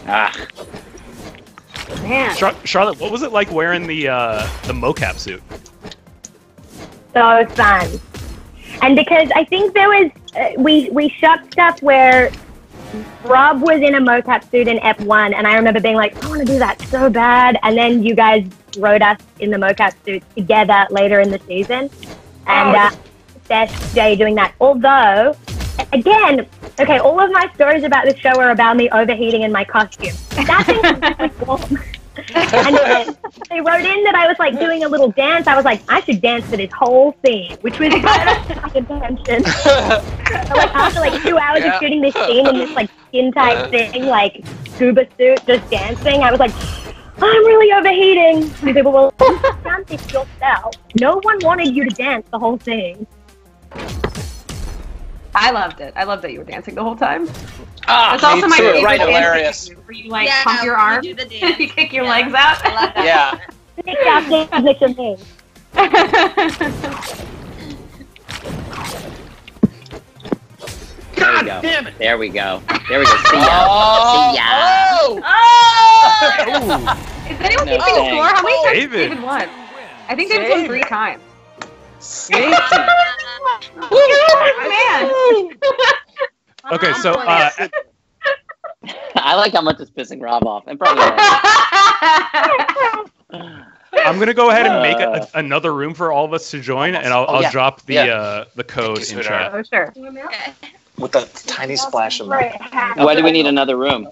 Ah, Man. Char- Charlotte, what was it like wearing the uh, the mocap suit? so fun. And because I think there was, uh, we we shot stuff where Rob was in a mocap suit in Ep one, and I remember being like, I want to do that so bad. And then you guys rode us in the mocap suit together later in the season, and uh, best day doing that. Although, again, okay, all of my stories about this show are about me overheating in my costume. That thing was really warm. and then they wrote in that I was like doing a little dance. I was like, I should dance for this whole scene, which was kind of my intention. So like after like two hours Yeah. of shooting this scene in this like skin tight uh. thing, like scuba suit, just dancing, I was like, I'm really overheating. And people were like, "You dance it yourself. No one wanted you to dance the whole scene. I loved it. I loved that you were dancing the whole time. Ah, That's also my too. favorite Right, dance hilarious. Where you like Yeah, pump your we arms, do the dance. you kick your Yeah. legs out. I love that. Yeah. Nick out dance next to me. there we go. There we go. There we go. See ya. Oh, See ya. oh, Is anyone No keeping thanks. score? How many times David. did David won? I think David won David. three times. Sneaky. Man. Okay, so uh, I like how much it's pissing Rob off, and probably. I'm gonna go ahead and make Uh. a, another room for all of us to join, and I'll, I'll yeah. drop the Yeah. uh, the code in sweetheart. chat. oh, sure. Okay. With a tiny splash of Right. Why do we need another room?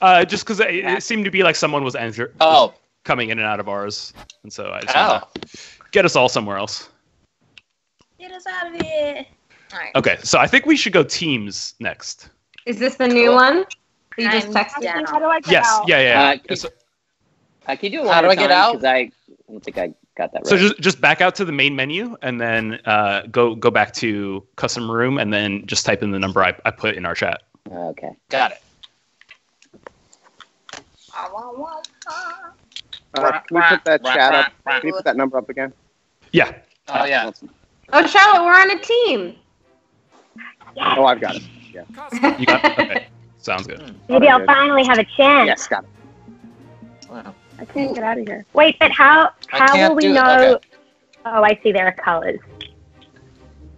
Uh, just because it, it seemed to be like someone was enter- Oh, coming in and out of ours, and so I just wanted oh. to get us all somewhere else. Get us out of here. All right. Okay, so I think we should go teams next. Is this the new Cool. one? You just I'm texted down. How do I get Yes, out? yeah, yeah. Uh, yeah. keep- so, Uh, can you do it How do I get out? Because I don't think I got that right. so just just back out to the main menu, and then uh, go go back to custom room, and then just type in the number I, I put in our chat. okay. Got it. Uh, can we put that chat up? Can you put that number up again? Yeah. Oh yeah. Oh, Charlotte, we're on a team. Oh, I've got it. You got okay. Sounds good. Maybe I'll finally have a chance. Yes, got it. Wow. I can't get out of here. Wait, but how how will we know? Okay. Oh, I see. There are colors.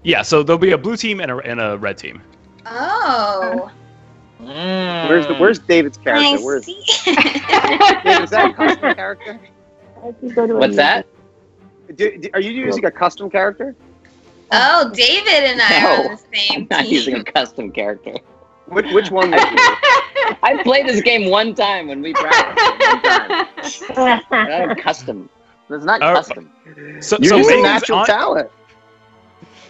Yeah. So there'll be a blue team and a, and a red team. Oh. Mm. Where's the Where's David's I character? Where's see. David, is that a custom character? What's that? Do, do- are you using a custom character? Oh, David and I are on the same I'm not team. using a custom character. Which, which one would you? I played this game one time when we practiced. One time. Not custom. It's not Oh. custom. So You're so using Megan's natural on, talent.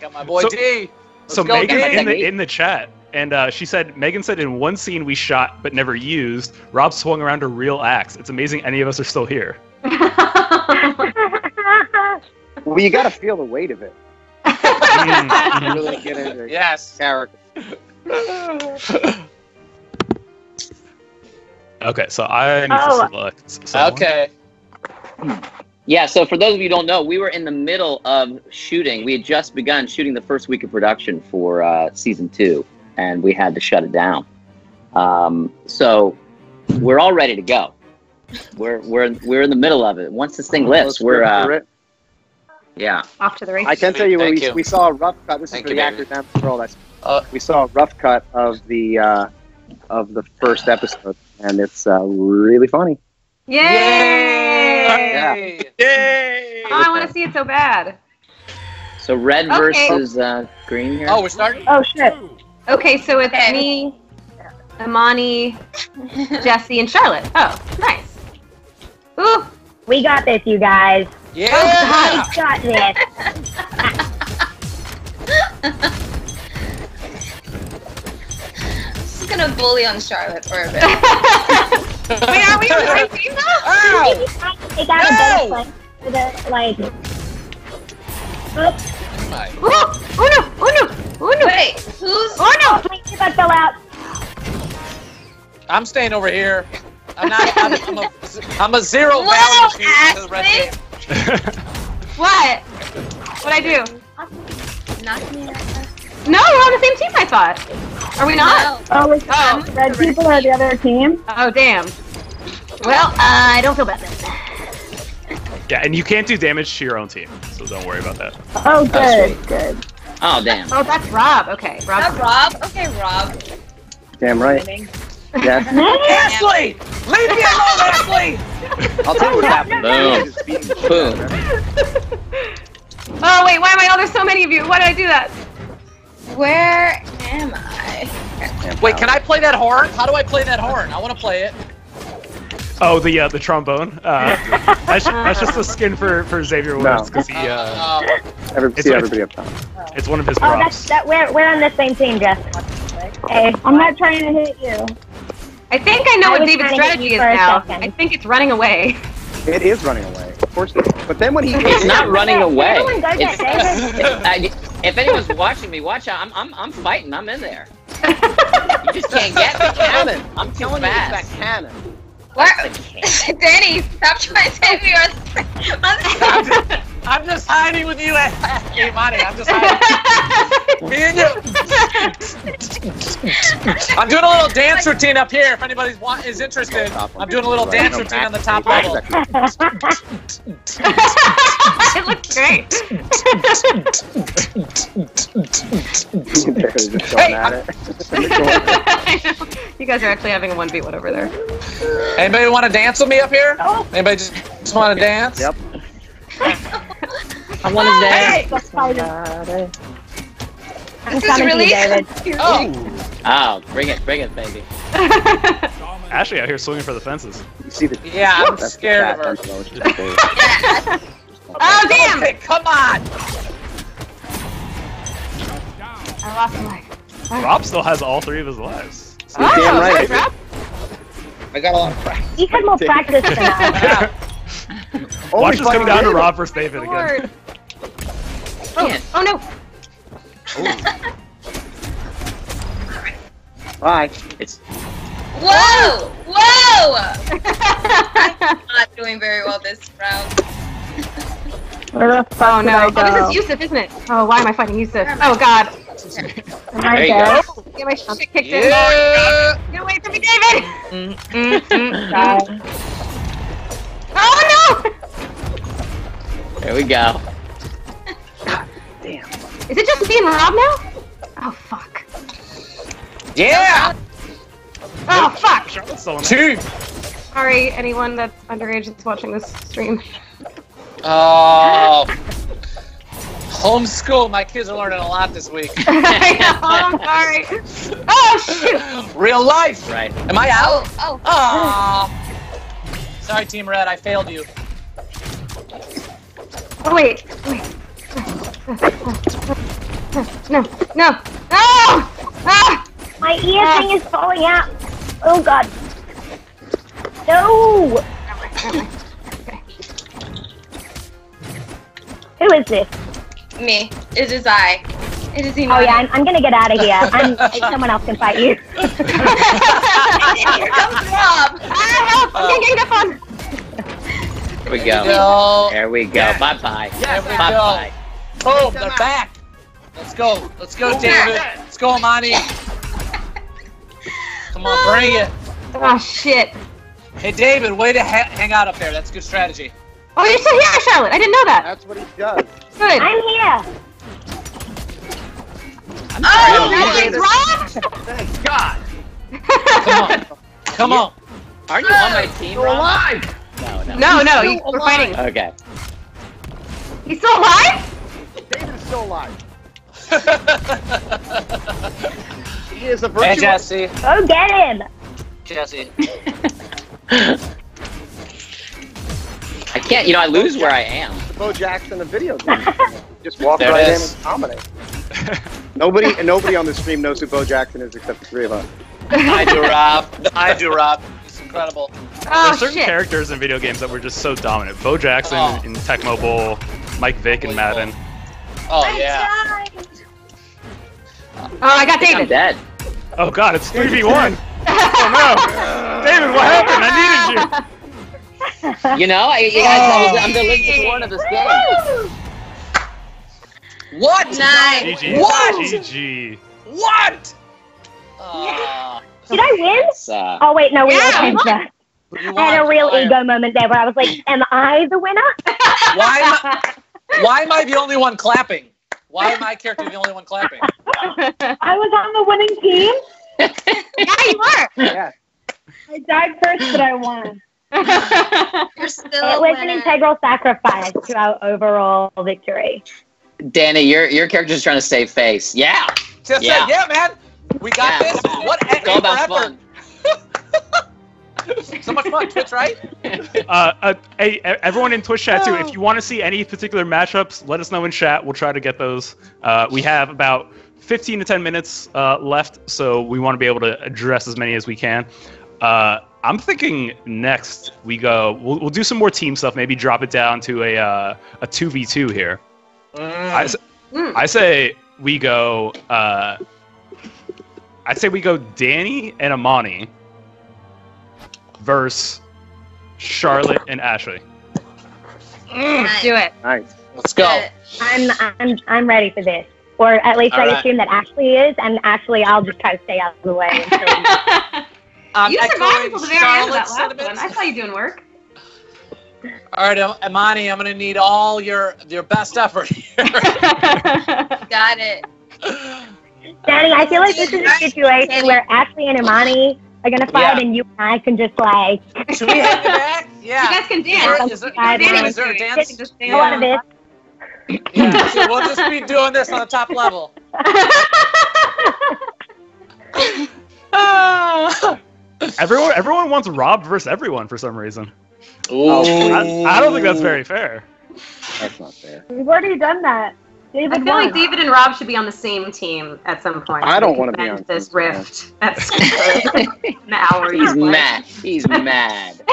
Got my boy So- D. Let's so go, Megan in the in the chat, and uh, she said Megan said in one scene we shot but never used, Rob swung around a real axe. It's amazing any of us are still here. Well, you got to feel the weight of it. Mm, You really get into Yes. character. Okay, so I need Oh. to select. Someone. Okay. Yeah, so for those of you who don't know, we were in the middle of shooting. We had just begun shooting the first week of production for uh, season two, and we had to shut it down. Um, so we're all ready to go. We're we're we're in the middle of it. Once this thing lifts, we're uh, yeah. Off to the races. I can tell you when Thank we, you. we saw a rough cut. This Thank is you, for the actors and the world. I- Uh, we saw a rough cut of the uh, of the first episode, and it's uh, really funny. Yay! Yeah. Yay! Oh, I want to see it so bad. So red Okay. versus uh, green here. Oh, we're starting. oh shit! Okay, so it's Okay. me, Imani, Jessie, and Charlotte. Oh, nice. Ooh, We got this, you guys. Yeah. Oh, we got this. This is gonna bully on Charlotte for a bit. wait, are we on the same team now? Ow! Maybe try to take a better No! for the like. Oops. Oh, oh no, oh no, oh no, Wait, who's? oh no. My earbud fell out. I'm staying over here. I'm not. I'm, I'm a I'm a zero Whoa, value to the red team. What? What'd I do? Knock me out. No, we're on the same team. I thought. Are we not? Oh, Oh. red people are the other team. Oh, damn. Well, uh, I don't feel bad then. Yeah, and you can't do damage to your own team, so don't worry about that. Oh, good, sweet. good. Oh damn. Oh, that's Rob. Okay, Rob. Rob? Okay, Rob. Damn right. Yes. Ashly! Leave me alone, Ashly! I'll tell you what happened. Boom. Just being- Boom. Oh wait, why am I? Oh, there's so many of you. Why did I do that? Where am I? Wait, can I play that horn? How do I play that horn? I want to play it. Oh, the uh, the trombone. Uh, that's, that's just a skin for, for Xavier Woods because he uh, Uh, Every, It's see everybody up top. it's one of his Oh, that's that. We're we're on the same team, Jess. Hey, I'm not trying to hit you. I think I know I what David's trying to get strategy is now. second. I think it's running away. It is running away. Of course it is. But then when he It's not running away. Everyone It's- I- if anyone's watching me, watch out. I'm, I'm, I'm fighting. I'm in there. You just can't get me. cannon, I'm too telling you it's that cannon. Where? Danny, stop trying to save me on, on I'm, just, I'm just hiding with you, Hey, Monty. I'm just hiding. Me and you. I'm doing a little dance routine up here. If anybody's want, is interested, I'm doing a little dance routine on the top level. it looks great. They're just going at it. you guys are actually having a one v one over there. Anybody want to dance with me up here? Oh. Anybody just, just want to dance? Yep. I want to dance. Let's fight it. I'm This is really David. Oh, Oh, bring it, bring it, baby. Ashly out here swinging for the fences. You see the yeah, I'm that's scared of her. fat. Oh damn! Okay, come on. I lost my life. Rob still has all three of his lives. So- Oh, damn right. good, Rob. I got a lot of practice. He's had more practice than us. Only Watch this come down to Rob versus David again. Oh, oh no! Bye. It's Whoa! Whoa! Not doing very well this round. Where the fuck Oh no! did I Oh, this is Youssef, isn't it? Oh, why am I fighting Youssef? Oh god! Am I There you dead? go. Get my shit kicked in. Yeah. Get away from me, David! Mm, mm, mm. God. Oh there we go. Damn. no! Is it just me and Rob now? Oh fuck! Yeah. Oh fuck! Charlotte's still in there. Two. Sorry, anyone that's underage that's watching this stream. Oh. Homeschool. My kids are learning a lot this week. I know, I'm sorry. Oh shoot! Real life. Right. Am I out? Oh, oh. Aw. Sorry, Team Red. I failed you. Oh wait, wait. No, no, no! Ah! My ear thing is falling out. Oh god. No. Who is this? Me. It is I. It is Iman. Oh yeah, I'm, I'm gonna get out of here. I'm, someone else can fight you. Here comes Rob. Ah, help! I'm getting up on. There we There go. we go. There we go. Yeah. Bye Oh, bye. There we Bye go. bye. Boom. They're back. Let's go. Let's go, David. Let's go, Imani. Come on, bring it. Oh shit! Hey, David, way to ha- hang out up there. That's good strategy. Oh, you're still here, Charlotte. I didn't know that. That's what he does. Good. I'm here. Oh, Yeah. nice, Rob. Thank God. Come on. Come on. Aren't you on my team, You're alive. No, no. No, no, still you, we're alive. fighting. Okay. He's still alive? David is still alive. He is a Hey. Jessie. Go get him. Jessie. I can't. You know, I lose where I am. The Bo Jackson of video games. Just walk There right in and dominate. nobody nobody on the stream knows who Bo Jackson is except the three of us. I do, Rob. I do, Rob. It's incredible. Oh There's certain shit! characters in video games that were just so dominant. Bo Jackson Oh. in Tecmo Bowl, Mike Vick in Madden. Oh, yeah. Oh, I got I think I'm David. dead. Oh god, it's 3v1! oh no! David, what happened? I needed you! You know, I, you guys, I was, I'm the Elizabeth Warren of this game. What? Nice. GG. What? GG. What? Uh, Did I win? Uh, Oh wait, no, we Yeah, all you came won. first. you I had a real ego moment there where I was like, "Am I the winner?" Why am I, why am I the only one clapping? Why am my character the only one clapping? I was on the winning team. Yeah, you are. Yeah. I died first, but I won. You're still It a was an integral sacrifice to our overall victory. Danny, your your character's trying to save face. Yeah. Just Yeah. said, yeah, man. We got Yeah. this. What? It's all about fun. So much fun. Twitch, right? Uh, uh, hey, everyone in Twitch chat too. If you want to see any particular matchups, let us know in chat. We'll try to get those. Uh, we have about 15 to 10 minutes uh, left, so we want to be able to address as many as we can. Uh, I'm thinking next we go. We'll, we'll do some more team stuff. Maybe drop it down to a uh, a two v two here. Mm. I say we go. Uh, I say we go Danny and Imani versus Charlotte and Ashly. Nice. Do it. Nice. Let's go. I'm I'm I'm ready for this. Or at least All I right. assume that Ashly is, and Ashly, I'll just try to stay out of the way. Until I'm you survived echoing until the very end of that last one. I saw you doing work. All right, Am- Imani, I'm gonna need all your your best effort here. Got it. Danny, I feel like this is a situation where Ashly and Imani are gonna fight, Yeah. and you and I can just like Should we hang back? Yeah. You guys can dance. is there, I is there- don't is a dance? Just a lot of this. Yeah, so we'll just be doing this on the top level. Everyone, everyone wants Rob versus everyone for some reason. Ooh. I, I don't think that's very fair. That's not fair. We've already done that. David I feel won. like David and Rob should be on the same team at some point. I don't wanna can be on this team, rift. That's an hour. He's mad. He's mad. He's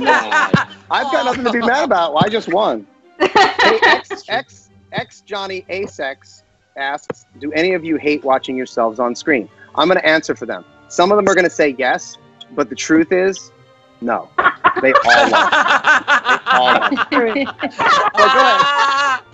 mad. I've got nothing to be mad about. I just won. Hey, X, X, X Johnny Asex asks, do any of you hate watching yourselves on screen? I'm going to answer for them. Some of them are going to say yes, but the truth is, no. They all love it. All love it. Oh, go ahead.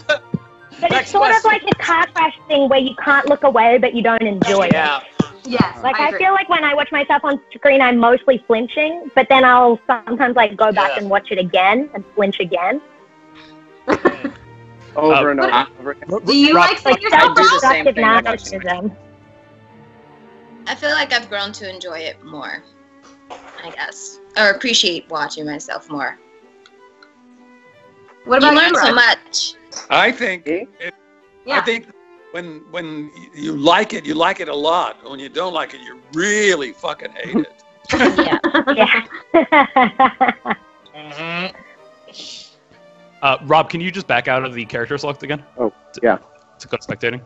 But Next it's sort question. of like a car crash thing where you can't look away, but you don't enjoy it. Yeah. Yes. Like I, agree. feel like when I watch myself on screen, I'm mostly flinching, but then I'll sometimes like go back Yeah. and watch it again and flinch again. Over Uh, and over, over again. Do you Rob- like seeing Like yourself? do the same thing. I narcissism. I feel like I've grown to enjoy it more. I guess, or appreciate watching myself more. What You about learn so much. I think Eh? I think when when you like it, you like it a lot. When you don't like it, you really fucking hate it. Yeah. Yeah. Mhm. Uh, Rob, can you just back out of the character select again? Oh, To- yeah. To go spectating.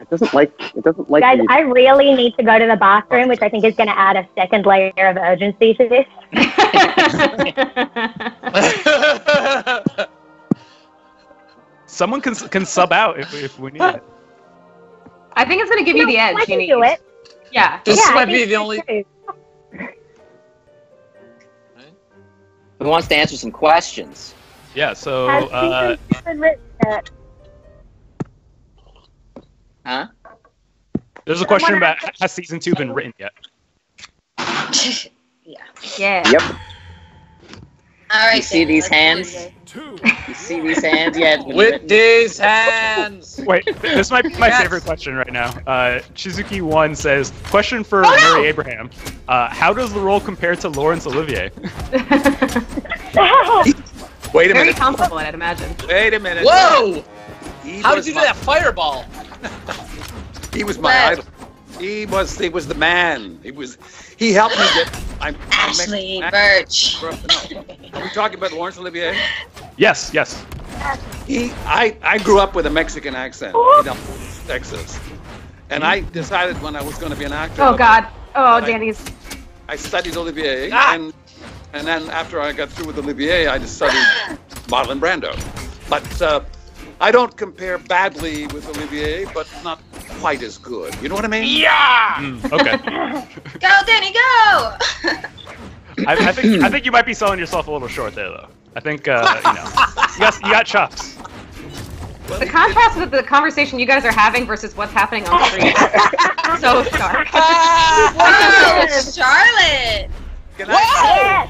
It doesn't like, it doesn't like Guys, me. I really need to go to the bathroom, which I think is going to add a second layer of urgency to this. Someone can can sub out if, if we need it. I think it's gonna give you the edge. I you can need. do it. Yeah. This yeah, might be the only. too. Who wants to answer some questions? Yeah. So Has uh, season been written yet? Huh? there's a question about has season two been written yet? Yeah. Yeah. Yep. All right. You see these let's hands? It. See these hands? Yeah. It's With written. these hands. Wait, this might be my Yes. favorite question right now. Uh, Chizuki One says, "Question for Oh, no! Murray Abraham: uh, How does the role compare to Laurence Olivier?" Wait a Very minute. comparable, I'd imagine. Wait a minute. Whoa! He How did you do my- that fireball? He was my What? idol. He was. He was the man. He was. He helped me get. I'm. Ashly I'm Burch. No, are we talking about Laurence Olivier? Yes, yes. He. I. I grew up with a Mexican accent. You know, Texas. And I decided when I was going to be an actor. Oh God. Oh, Right. Danny's. I studied Olivier, Ah! and and then after I got through with Olivier, I just studied Marlon Brando. But uh, I don't compare badly with Olivier, but not quite as good. You know what I mean? Yeah. Mm, okay. Go, Danny, go! I, I think I think you might be selling yourself a little short there, though. I think uh, you know you got you got chops. The contrast with the conversation you guys are having versus what's happening on screen is so stark. Whoa, Charlotte. Good night.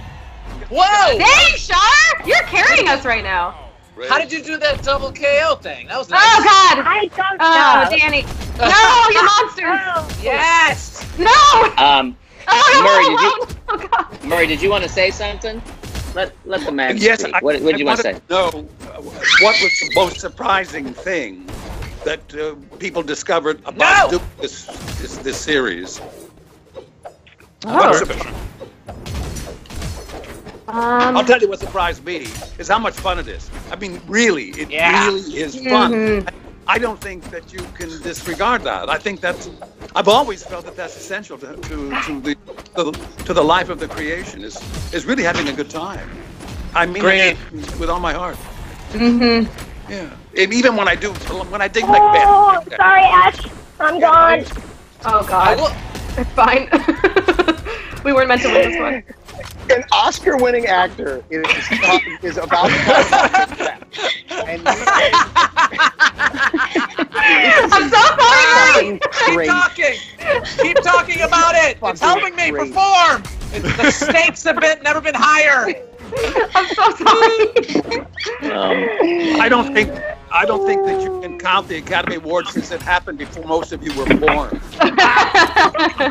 Whoa! Dang, Char! You're carrying us right now. How did you do that double KO thing? That was nice. Oh God! I don't Oh, know. Danny! No, you monster! Yes! No! Um, Oh, Murray, did you you? Oh God! Murray, did you want to say something? Let let the man Yes, speak. I, what what did you want to say? No. uh, what was the most surprising thing that uh, people discovered about No! this, this this series. Oh. What surprised- Um, I'll tell you what surprised me is how much fun it is. I mean, really, it Yeah. really is fun. Mhm. I don't think that you can disregard that. I think that's. I've always felt that that's essential to, to, to the to, the- life of the creation is is really having a good time. I mean Great. it with all my heart. Mm-hmm. Yeah. And even when I do, when I dig like Oh, that. sorry, Ash. I'm gone. Oh God. will, It's fine. we weren't meant to win this one. An Oscar-winning actor is, is about to talk about success. And I'm so sorry, keep Great. talking! Keep talking about it! It's helping me great. perform! It's, the stakes have been never been higher! I'm so sorry. Um, I don't think I don't think that you can count the Academy Awards since it happened before most of you were born.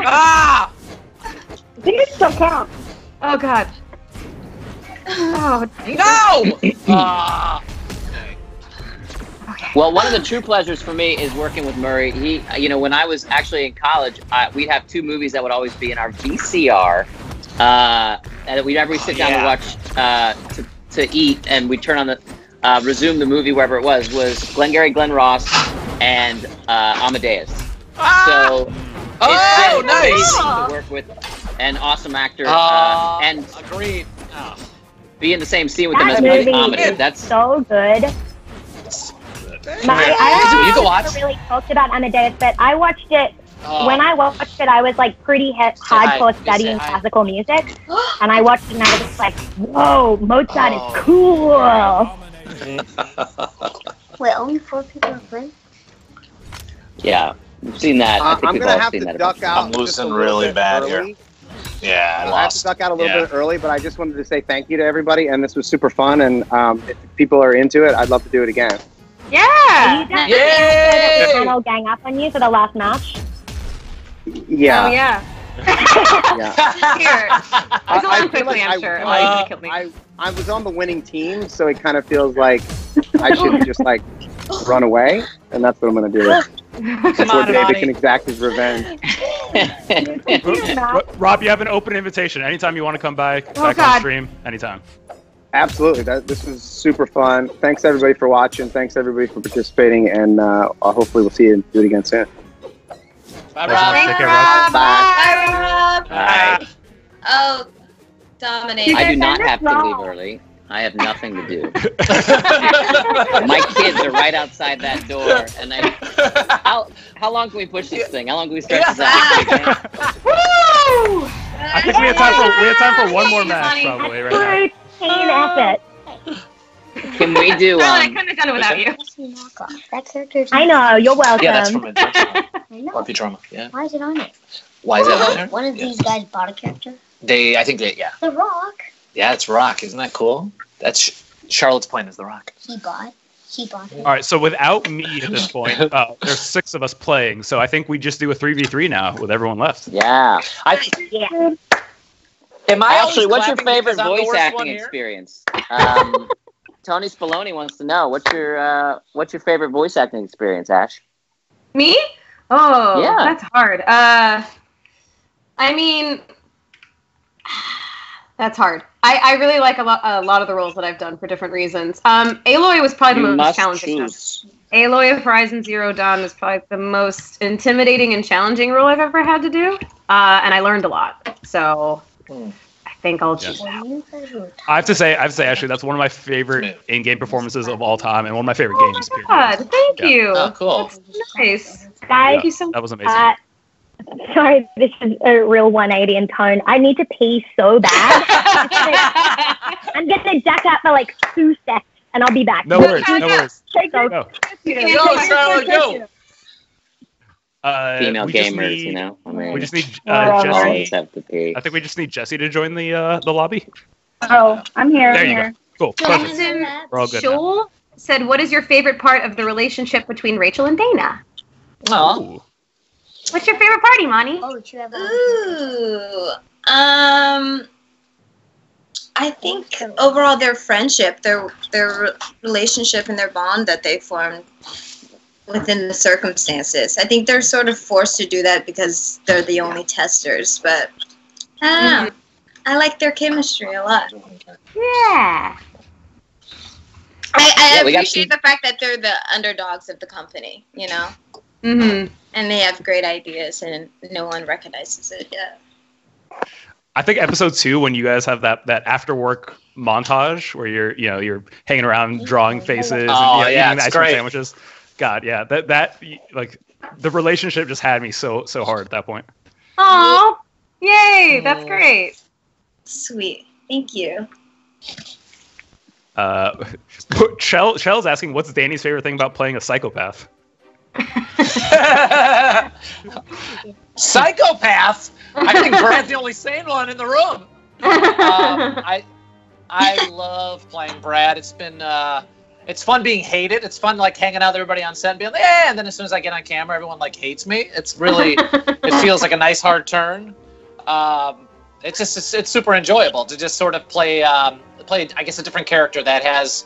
Ah! I think it still counts. Oh God. Oh, No! Ah! well, one of the true pleasures for me is working with Murray. He, you know, when I was actually in college, uh, we'd have two movies that would always be in our VCR. Uh, and we'd ever sit down Yeah. to watch uh, to, to eat, and we'd turn on the uh, resume the movie wherever it was was Glengarry Glen Ross and uh, Amadeus. Ah! So Oh, it's nice! amazing to work with an awesome actor uh, Uh, and agreed. Oh. be in the same scene with them That as a movie comedy. is That's so good. My, You I can don't watch. never really talked about Amadeus, but I watched it Oh. when I watched it. I was like pretty he- hi. hardcore studying classical music, and I watched it and I was like, "Whoa, Mozart Oh. is cool." Wait, only four people are playing? yeah, we've seen that. I Uh, think I'm we've gonna all have seen to that. duck bunch. out. I'm losing really bad early. here. Yeah, I I have to duck out a little Yeah. bit early, but I just wanted to say thank you to everybody, and this was super fun. And um, if people are into it, I'd love to do it again. Are yeah. you guys Yay! the panel gang up on you for the last match? Yeah. Oh yeah. yeah. Here. I, It's a I long quickly, like I'm I, sure. It I, might. I, I was on the winning team, so it kind of feels like I should just like run away, and that's what I'm gonna do. Come Before David can exact his revenge. Rob, you have an open invitation. Anytime you want to come by, back on God. stream, anytime. Absolutely. That this was super fun. Thanks everybody for watching. Thanks everybody for participating, and uh, hopefully we'll see you and do it again soon. Bye, Thanks, Rob. Take care, Rob. Bye. Bye, Rob. Bye. Oh, Dominic. I do not have us to leave early. I have nothing to do. My kids are right outside that door, and I. How how long can we push this thing? How long can we stretch this out? Woo! I think we have time for we have time for one more match probably right Good team effort. Can we do? Charlotte, I Um, couldn't have done it without you. That's a knockoff. That character's I know. You're welcome. Yeah, that's from a I know. RP drama. Yeah. Why is it on it? Why is that on there? One of Yeah. these guys bought a character. They, I think they, yeah, The Rock. yeah, it's Rock. Isn't that cool? That's Charlotte's playing as the Rock. He bought. He bought it. All right, so without me at this point, uh, there's six of us playing. So I think we just do a three v three now with everyone left. yeah. I, Yeah. Am I actually, what's your favorite because I'm the voice acting experience? Um, Tony Spallone wants to know what's your uh, what's your favorite voice acting experience, Ash? Me? Oh, Yeah. that's hard. Uh, I mean, that's hard. I, I really like a lot a lot of the roles that I've done for different reasons. Um, Aloy was probably You the most must challenging. one. choose. Aloy of Horizon Zero Dawn was probably the most intimidating and challenging role I've ever had to do, uh, and I learned a lot. So Hmm. I think I'll Yeah. choose that. You guys were I have to say, I have to say, actually, that's one of my favorite in-game performances of all time, and one of my favorite games. Period. God, thank Yeah. you. Oh, cool. Nice. Guys, Thank you so much. That was amazing. uh, Sorry, this is a real 180 in tone. I need to pee so bad. I'm gonna duck out for like two seconds, and I'll be back. No worries, no worries. Take Go. go. Go, Charlotte, go. Uh, Female gamers, need- you know. I mean, We just need Oh, uh. Jessie. always have to pee. I think we just need Jessie to join the uh, the lobby. Oh, I'm here. There I'm you here. go. Cool. Perfect. We're all good now. Said, "What is your favorite part of the relationship between Rachel and Dana? Aw. Ooh. What's your favorite party, Imani?" Oh, should have Ooh. Um. I think overall their friendship, their their relationship and their bond that they formed within the circumstances. I think they're sort of forced to do that because they're the only testers, but I don't know. I like their chemistry a lot. Yeah. I, I Yeah, we got appreciate the fact that they're the underdogs of the company, you know, Mm-hmm. and they have great ideas and no one recognizes it yet. I think episode two, when you guys have that that after work montage where you're you know you're hanging around drawing faces and Oh, you know, yeah, eating ice cream great. sandwiches. God, yeah, that that like the relationship just had me so so hard at that point. Oh, yay! That's great. Sweet. Thank you. Uh, Shell Shell's asking, what's Danny's favorite thing about playing a psychopath? Psychopath. I think Brad's the only sane one in the room. Um, I I love playing Brad. It's been uh, it's fun being hated. It's fun like hanging out with everybody on set and being like, yeah. And then as soon as I get on camera, everyone like hates me. It's really it feels like a nice hard turn. Um, it's just it's, it's super enjoyable to just sort of play um, play I guess a different character that has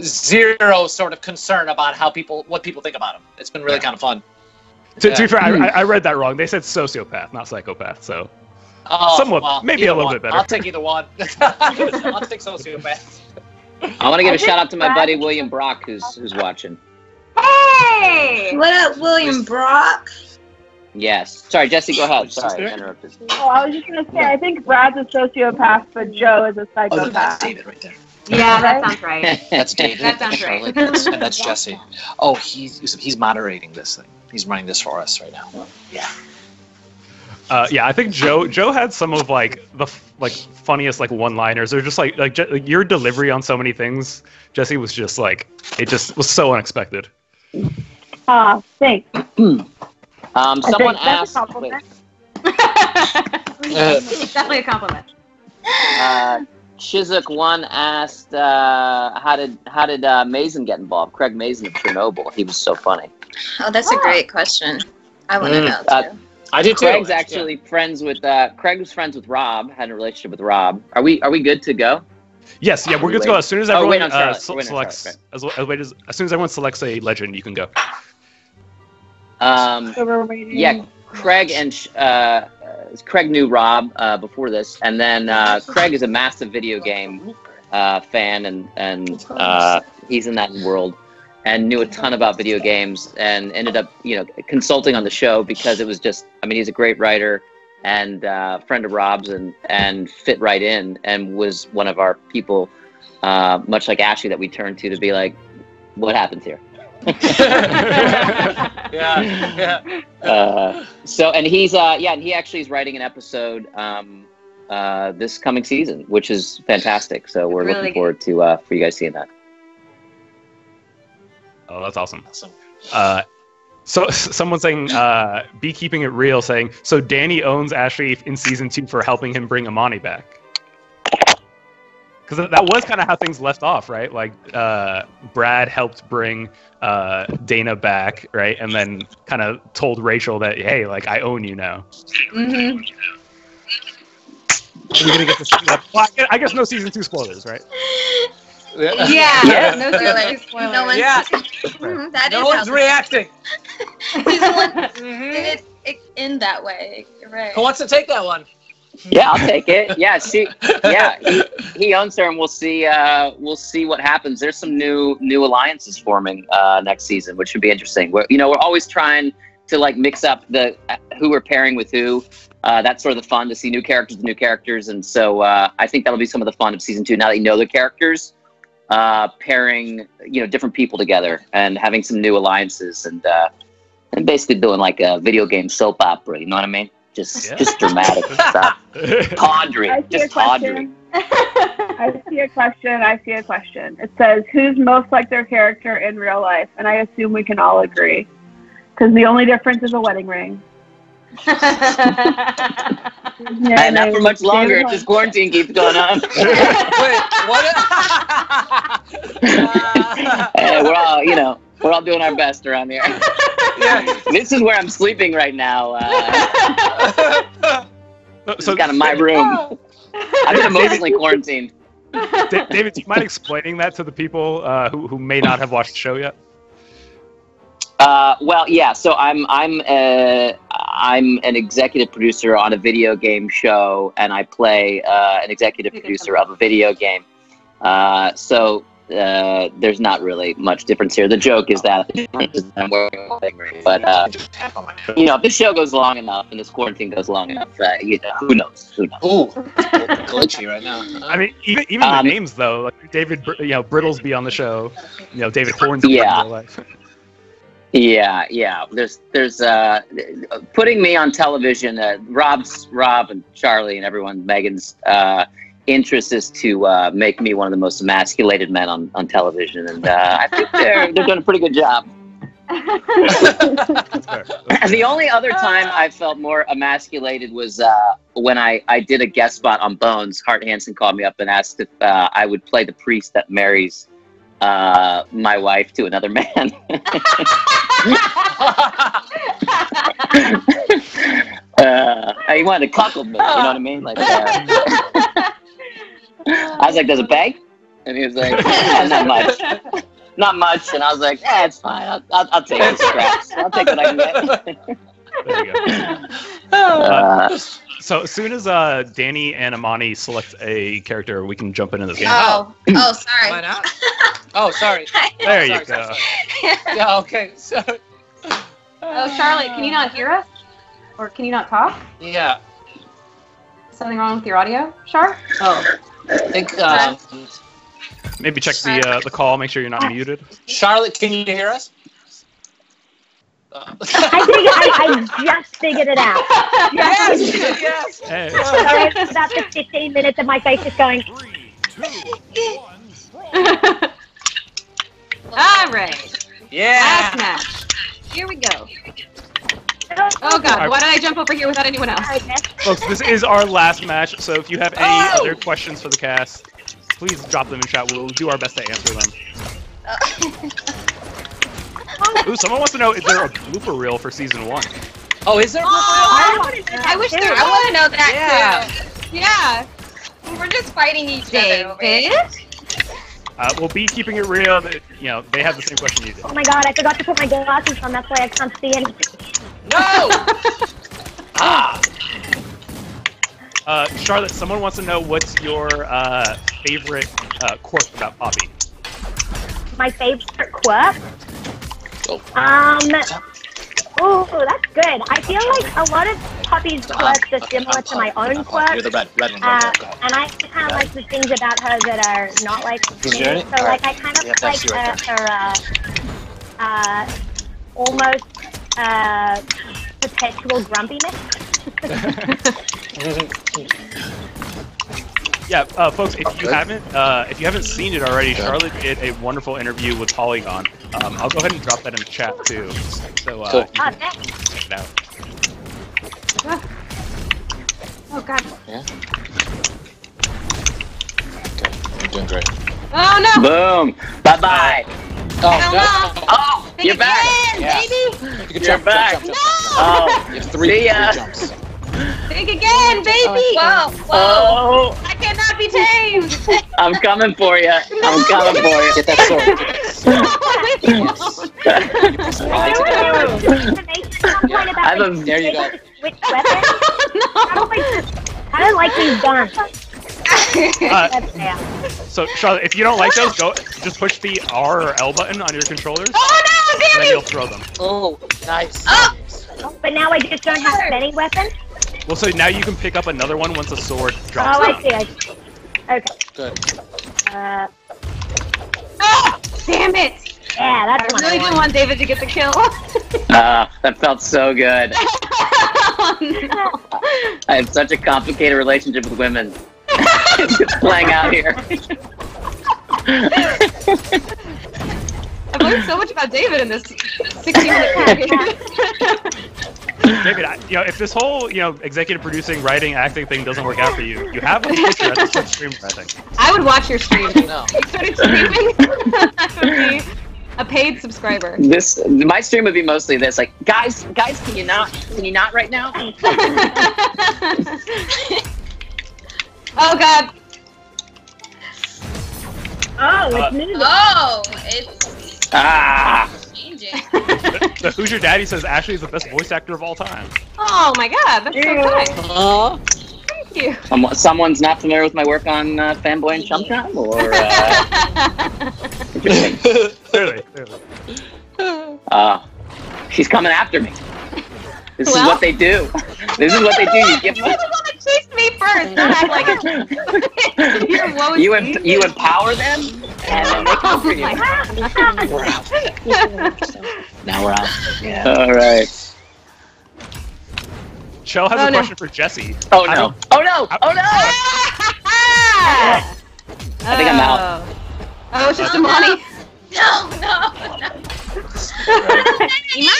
zero sort of concern about how people what people think about him. It's been really kind of fun. To, to be fair, hmm. I, I read that wrong. They said sociopath, not psychopath. So Oh, Somewhat- well, maybe a little one. bit better. I'll take either one. I'll take sociopath. I want to give a shout out to my buddy William Brock, who's who's watching. Hey! What up, William Brock? Yes. Sorry, Jessie. Go ahead. Sorry, I interrupted. Oh, I was just gonna say, I think Brad's a sociopath, but Jo is a psychopath. Oh, that's psychopath. David right there. Yeah, that sounds right. That's David. That sounds Charlotte, right. that's- and that's Jessie. Oh, he's he's moderating this thing. He's running this for us right now. Yeah. Uh, yeah, I think Jo Jo had some of like the like funniest like one-liners. Or just like like, Je- like your delivery on so many things. Jessie was just like it just was so unexpected. Ah, thanks. Um, I someone think that's a asked. Wait, compliment. it's definitely a compliment. uh, Shizuк one asked, uh, "How did how did uh, Mazin get involved?" Craig Mazin of Chernobyl. He was so funny. Oh, that's a great question. I want to Mm. know Uh, too. I do too. Craig's actually friends with. Uh, Craig was friends with Rob. Had a relationship with Rob. Are we Are we good to go? Yes, yeah, we're good to go as soon as Oh, everyone wait on uh, Charlotte. se- Wait on selects Charlotte, as, as, as, as soon as everyone selects a legend, you can go. Um, So yeah, Craig and uh, uh, Craig knew Rob uh, before this, and then uh, Craig is a massive video game uh, fan, and and uh, he's in that world, and knew a ton about video games, and ended up you know consulting on the show because it was just, I mean, he's a great writer and uh, friend of Rob's, and and fit right in, and was one of our people, uh, much like Ashly, that we turned to to be like, what happens here. Yeah, yeah. uh, so and he's uh yeah and he actually is writing an episode um uh this coming season which is fantastic so we're Really looking good. forward to uh for you guys seeing that Oh, that's awesome. Awesome. Uh, so someone saying, uh, "Be keeping it real," saying, "So Danny owns Ashly in season two for helping him bring Imani back." Because that was kind of how things left off, right? Like uh, Brad helped bring uh, Dana back, right, and then kind of told Rachel that, "Hey, like I own you now." Mm-hmm. We're gonna get to see that. Well, I guess, I guess no season two spoilers, right? Yeah. Yeah. No Spoilers. spoilers. spoilers. No one's, Yeah. Mhm, that No is one's reacting. He's the one Mhm. it, it in that way. Right. Who wants to take that one? Yeah i'll take it yeah see yeah he, he owns her and we'll see uh we'll see what happens there's some new new alliances forming uh next season which should be interesting we're, you know we're always trying to like mix up the uh, who we're pairing with who uh, that's sort of the fun to see new characters new characters and so uh, i think that'll be some of the fun of season two now that you know the characters uh, pairing you know different people together and having some new alliances and uh, I'm basically doing like a video game soap opera. You know what I mean? Just Yeah. just dramatic stuff. Tawdry, I see a just tawdry. question. I see a question. I see a question. It says, "Who's most like their character in real life?" And I assume we can all agree, because the only difference is a wedding ring. Yeah, And not for much longer if this quarantine keeps going on. Wait, what? Hey, we're all, you know, we're all doing our best around here. yeah. This is where I'm sleeping right now. Uh, So, this is kind of my room. I've been emotionally quarantined. David, do you mind explaining that to the people uh, who, who may not have watched the show yet? Uh, well, yeah. So I'm I'm uh, I'm an executive producer on a video game show, and I play uh, an executive producer of a video game. Uh, so uh, there's not really much difference here. The joke is that I'm working on a thing, but uh, you know, if this show goes long enough and this quarantine goes long enough, uh, you know, who knows? Who knows? Ooh, glitchy right now. I mean, even even Um, the names though, like David, you know, Brittlesbee on the show, you know, David Hornsby Yeah. in real life. Yeah, yeah. There's, there's, uh, putting me on television. Uh, Rob's, Rob, and Charlie, and everyone. Megan's uh, interest is to uh, make me one of the most emasculated men on, on television, and uh, I think they're they're doing a pretty good job. The only other time I felt more emasculated was uh, when I, I did a guest spot on Bones. Hart Hanson called me up and asked if uh, I would play the priest that marries uh, my wife to another man. uh, he wanted to cuckold me. You know what I mean? Like, uh, I was like, "Does it pay?" And he was like, "Yeah, "Not much, not much." And I was like, "Yeah, it's fine. I'll, I'll, I'll take the scraps. I'll take what I can get." There you go. Uh, So as soon as uh, Danny and Imani select a character, we can jump into this game. Oh, oh, sorry. Why not? Oh, sorry. There you Sorry, go. sorry, sorry. Yeah. Okay. So. Oh, Charlotte, can you not hear us? Or can you not talk? Yeah. Something wrong with your audio, Char? Oh. I think um, Maybe check the uh, the call. Make sure you're not muted. Charlotte, can you hear us? I, figured, I, I just figured it out. Yes. yes. Hey. Sorry about the 15 minutes of my face just going. Three, two, one, All right. Yeah. Last match. Here we go. Oh god, why did I jump over here without anyone else? Folks, this is our last match, so if you have any Oh! other questions for the cast, please drop them in chat. We'll do our best to answer them. Ooh, someone wants to know, is there a blooper reel for season one? Oh, is there? A blooper oh, reel? I, wish there. I want to know that too. Yeah. We're just fighting each other. over David? it. Uh, we'll be keeping it real. That, you know, they have the same question you did. Oh my god, I forgot to put my glasses on. That's why I can't see anything. No. ah. Uh, Charlotte, someone wants to know what's your uh, favorite uh, quirk about Poppy. My favorite quirk? Oh. Um. Ooh, that's good. I feel like a lot of Poppy's quirks are similar to my own You're quirks. the red, red one Uh, right there. Go. and I kind of like the things about her that are not like me. So like I kind of like her, her uh, uh, almost uh, perpetual grumpiness. Yeah, uh, folks, if you haven't uh, if you haven't seen it already, Charlotte did a wonderful interview with Polygon. Um, I'll go ahead and drop that in the chat too, so uh, Cool. you Oh, can thanks. check it out. Oh god. Yeah. Okay, you're doing great. Oh no! Boom. Bye bye. Oh, Hell no. Oh, Think you're back. again, Yeah. baby. You can You're jump, back. jump, jump, jump, Oh, You have three, three jumps. Think again, baby. Whoa, whoa. oh, I cannot be tamed. I'm coming for you. I'm coming for you. Get that sword. Get that sword. Yes. There was some information at some point about I have like, a- There you go. Which weapon? I don't like. I don't like these guns. Uh, so, Charlotte, if you don't like those, go just push the R or L button on your controllers, oh no, and then you'll throw them. Oh, nice. Oh. But now I just don't have any weapons. Well, so now you can pick up another one once the sword Oh, drops. I see. I see. Okay. Good. Uh, Ah! Damn it! Yeah, I that's one really I didn't want. want David to get the kill. Ah, that felt so good. oh, no. I have such a complicated relationship with women. it's just playing out here. I've learned so much about David in this 60 minute period. David, I, you know, if this whole you know executive producing, writing, acting thing doesn't work out for you, you have a picture at the Twitch stream. I think. I would watch your stream. No. You started streaming, I would be a paid subscriber. This my stream would be mostly this, like, guys, guys, can you not, can you not right now? oh god. Oh, Uh, it's me. Oh, it's Ah, changing. The, the Who's Your Daddy says Ashly is the best voice actor of all time. Oh my god, that's so kind. Uh, Thank you. someone, someone's not familiar with my work on uh, Fanboy and Chum Chum, or uh. Clearly, clearly. Uh, she's coming after me. This is what they do. This is what they do. You give You're the one me first. Act like. You're you em- you empower them, and then they come for Oh you. We're out. now we're out. Yeah. All right. Shell has Oh, a no. question for Jessie. Oh no! Oh no! Oh no! I think I'm out. Oh, oh it's just uh, Imani. No, no, no. Imani.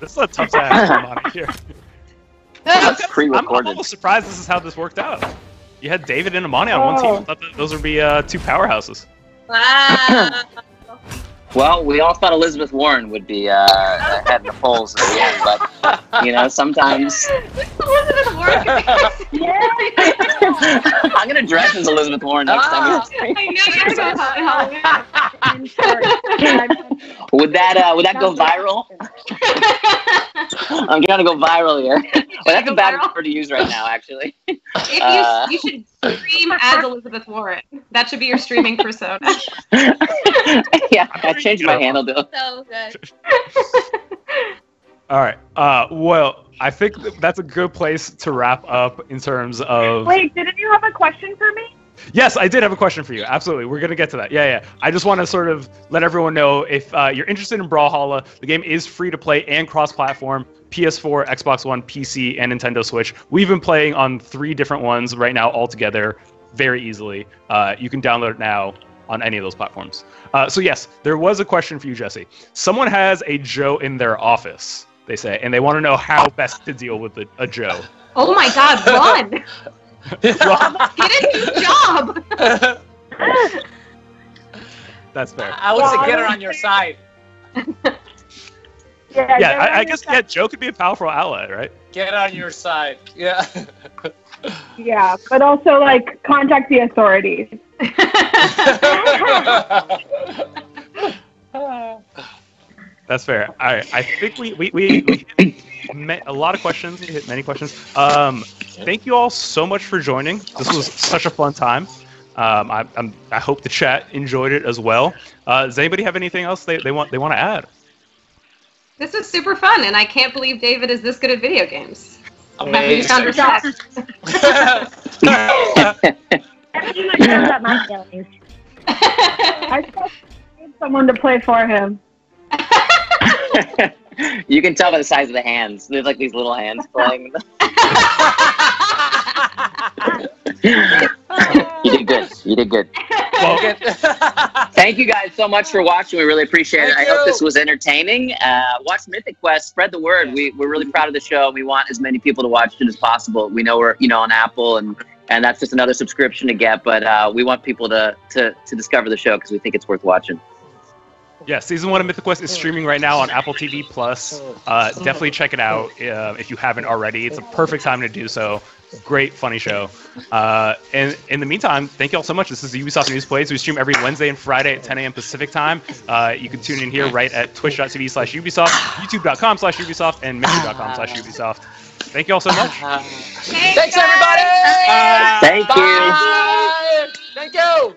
This is a tough task on here. That's I'm, I'm pre-recorded. almost surprised this is how this worked out. You had David and Imani on one team. I thought that those would be uh, two powerhouses. Wow. Well, we all thought Elizabeth Warren would be uh, ahead in the polls at the end, but you know, sometimes Elizabeth Warren. I'm gonna dress as Elizabeth Warren next time. I know you have to go with Halloween. I'm sorry. we- Would that uh, would that go viral? I'm trying to go viral here. Well, that's a bad viral? word to use right now, actually. If you, Uh. you should stream as Elizabeth Warren. That should be your streaming persona. yeah, I changed my handle to. so good. All right. Uh, well, I think that's a good place to wrap up in terms of. Wait, didn't you have a question for me? Yes, I did have a question for you. Absolutely, we're gonna get to that. Yeah, yeah. I just want to sort of let everyone know if uh, you're interested in Brawlhalla, the game is free to play and cross-platform: PS4, Xbox One, PC, and Nintendo Switch. We've been playing on three different ones right now all together, very easily. Uh, you can download it now on any of those platforms. Uh, so yes, there was a question for you, Jessie. Someone has a Jo in their office, they say, and they want to know how best to deal with a, a Jo. Oh my god, run! Get a new job! That's fair. I would say get her on your side. Yeah, Yeah, I, I guess yeah, Jo could be a powerful ally, right? Get on your side. Yeah. Yeah, but also like contact the authorities. That's fair. All right, I think we we, we, we hit a lot of questions. We hit many questions. Um, thank you all so much for joining. This was such a fun time. Um, I, I'm, I hope the chat enjoyed it as well. Uh, does anybody have anything else they, they want they want to add? This was super fun, and I can't believe David is this good at video games. I'm happy you Amazing. found respect. Everything that comes up my feelings. I just need someone to play for him. you can tell by the size of the hands. There's like these little hands playing. you did good. You did good. Well, Thank you guys so much for watching. We really appreciate it. Thank I hope this was entertaining. Uh, watch Mythic Quest. Spread the word. We, we're really proud of the show. We want as many people to watch it as possible. We know we're you know on Apple and and that's just another subscription to get. But uh, we want people to to to discover the show because we think it's worth watching. yeah, season one of Mythic Quest is streaming right now on Apple TV Plus. Uh, definitely check it out uh, if you haven't already. It's a perfect time to do so. Great, funny show. Uh, and in the meantime, thank you all so much. This is the Ubisoft News Plays. We stream every Wednesday and Friday at 10 a.m. Pacific time. Uh, you can tune in here right at twitch.tv slash Ubisoft, youtube.com slash Ubisoft, and mixer.com slash Ubisoft. Thank you all so much. Thanks, thanks everybody. Thank you. Bye. Thank you.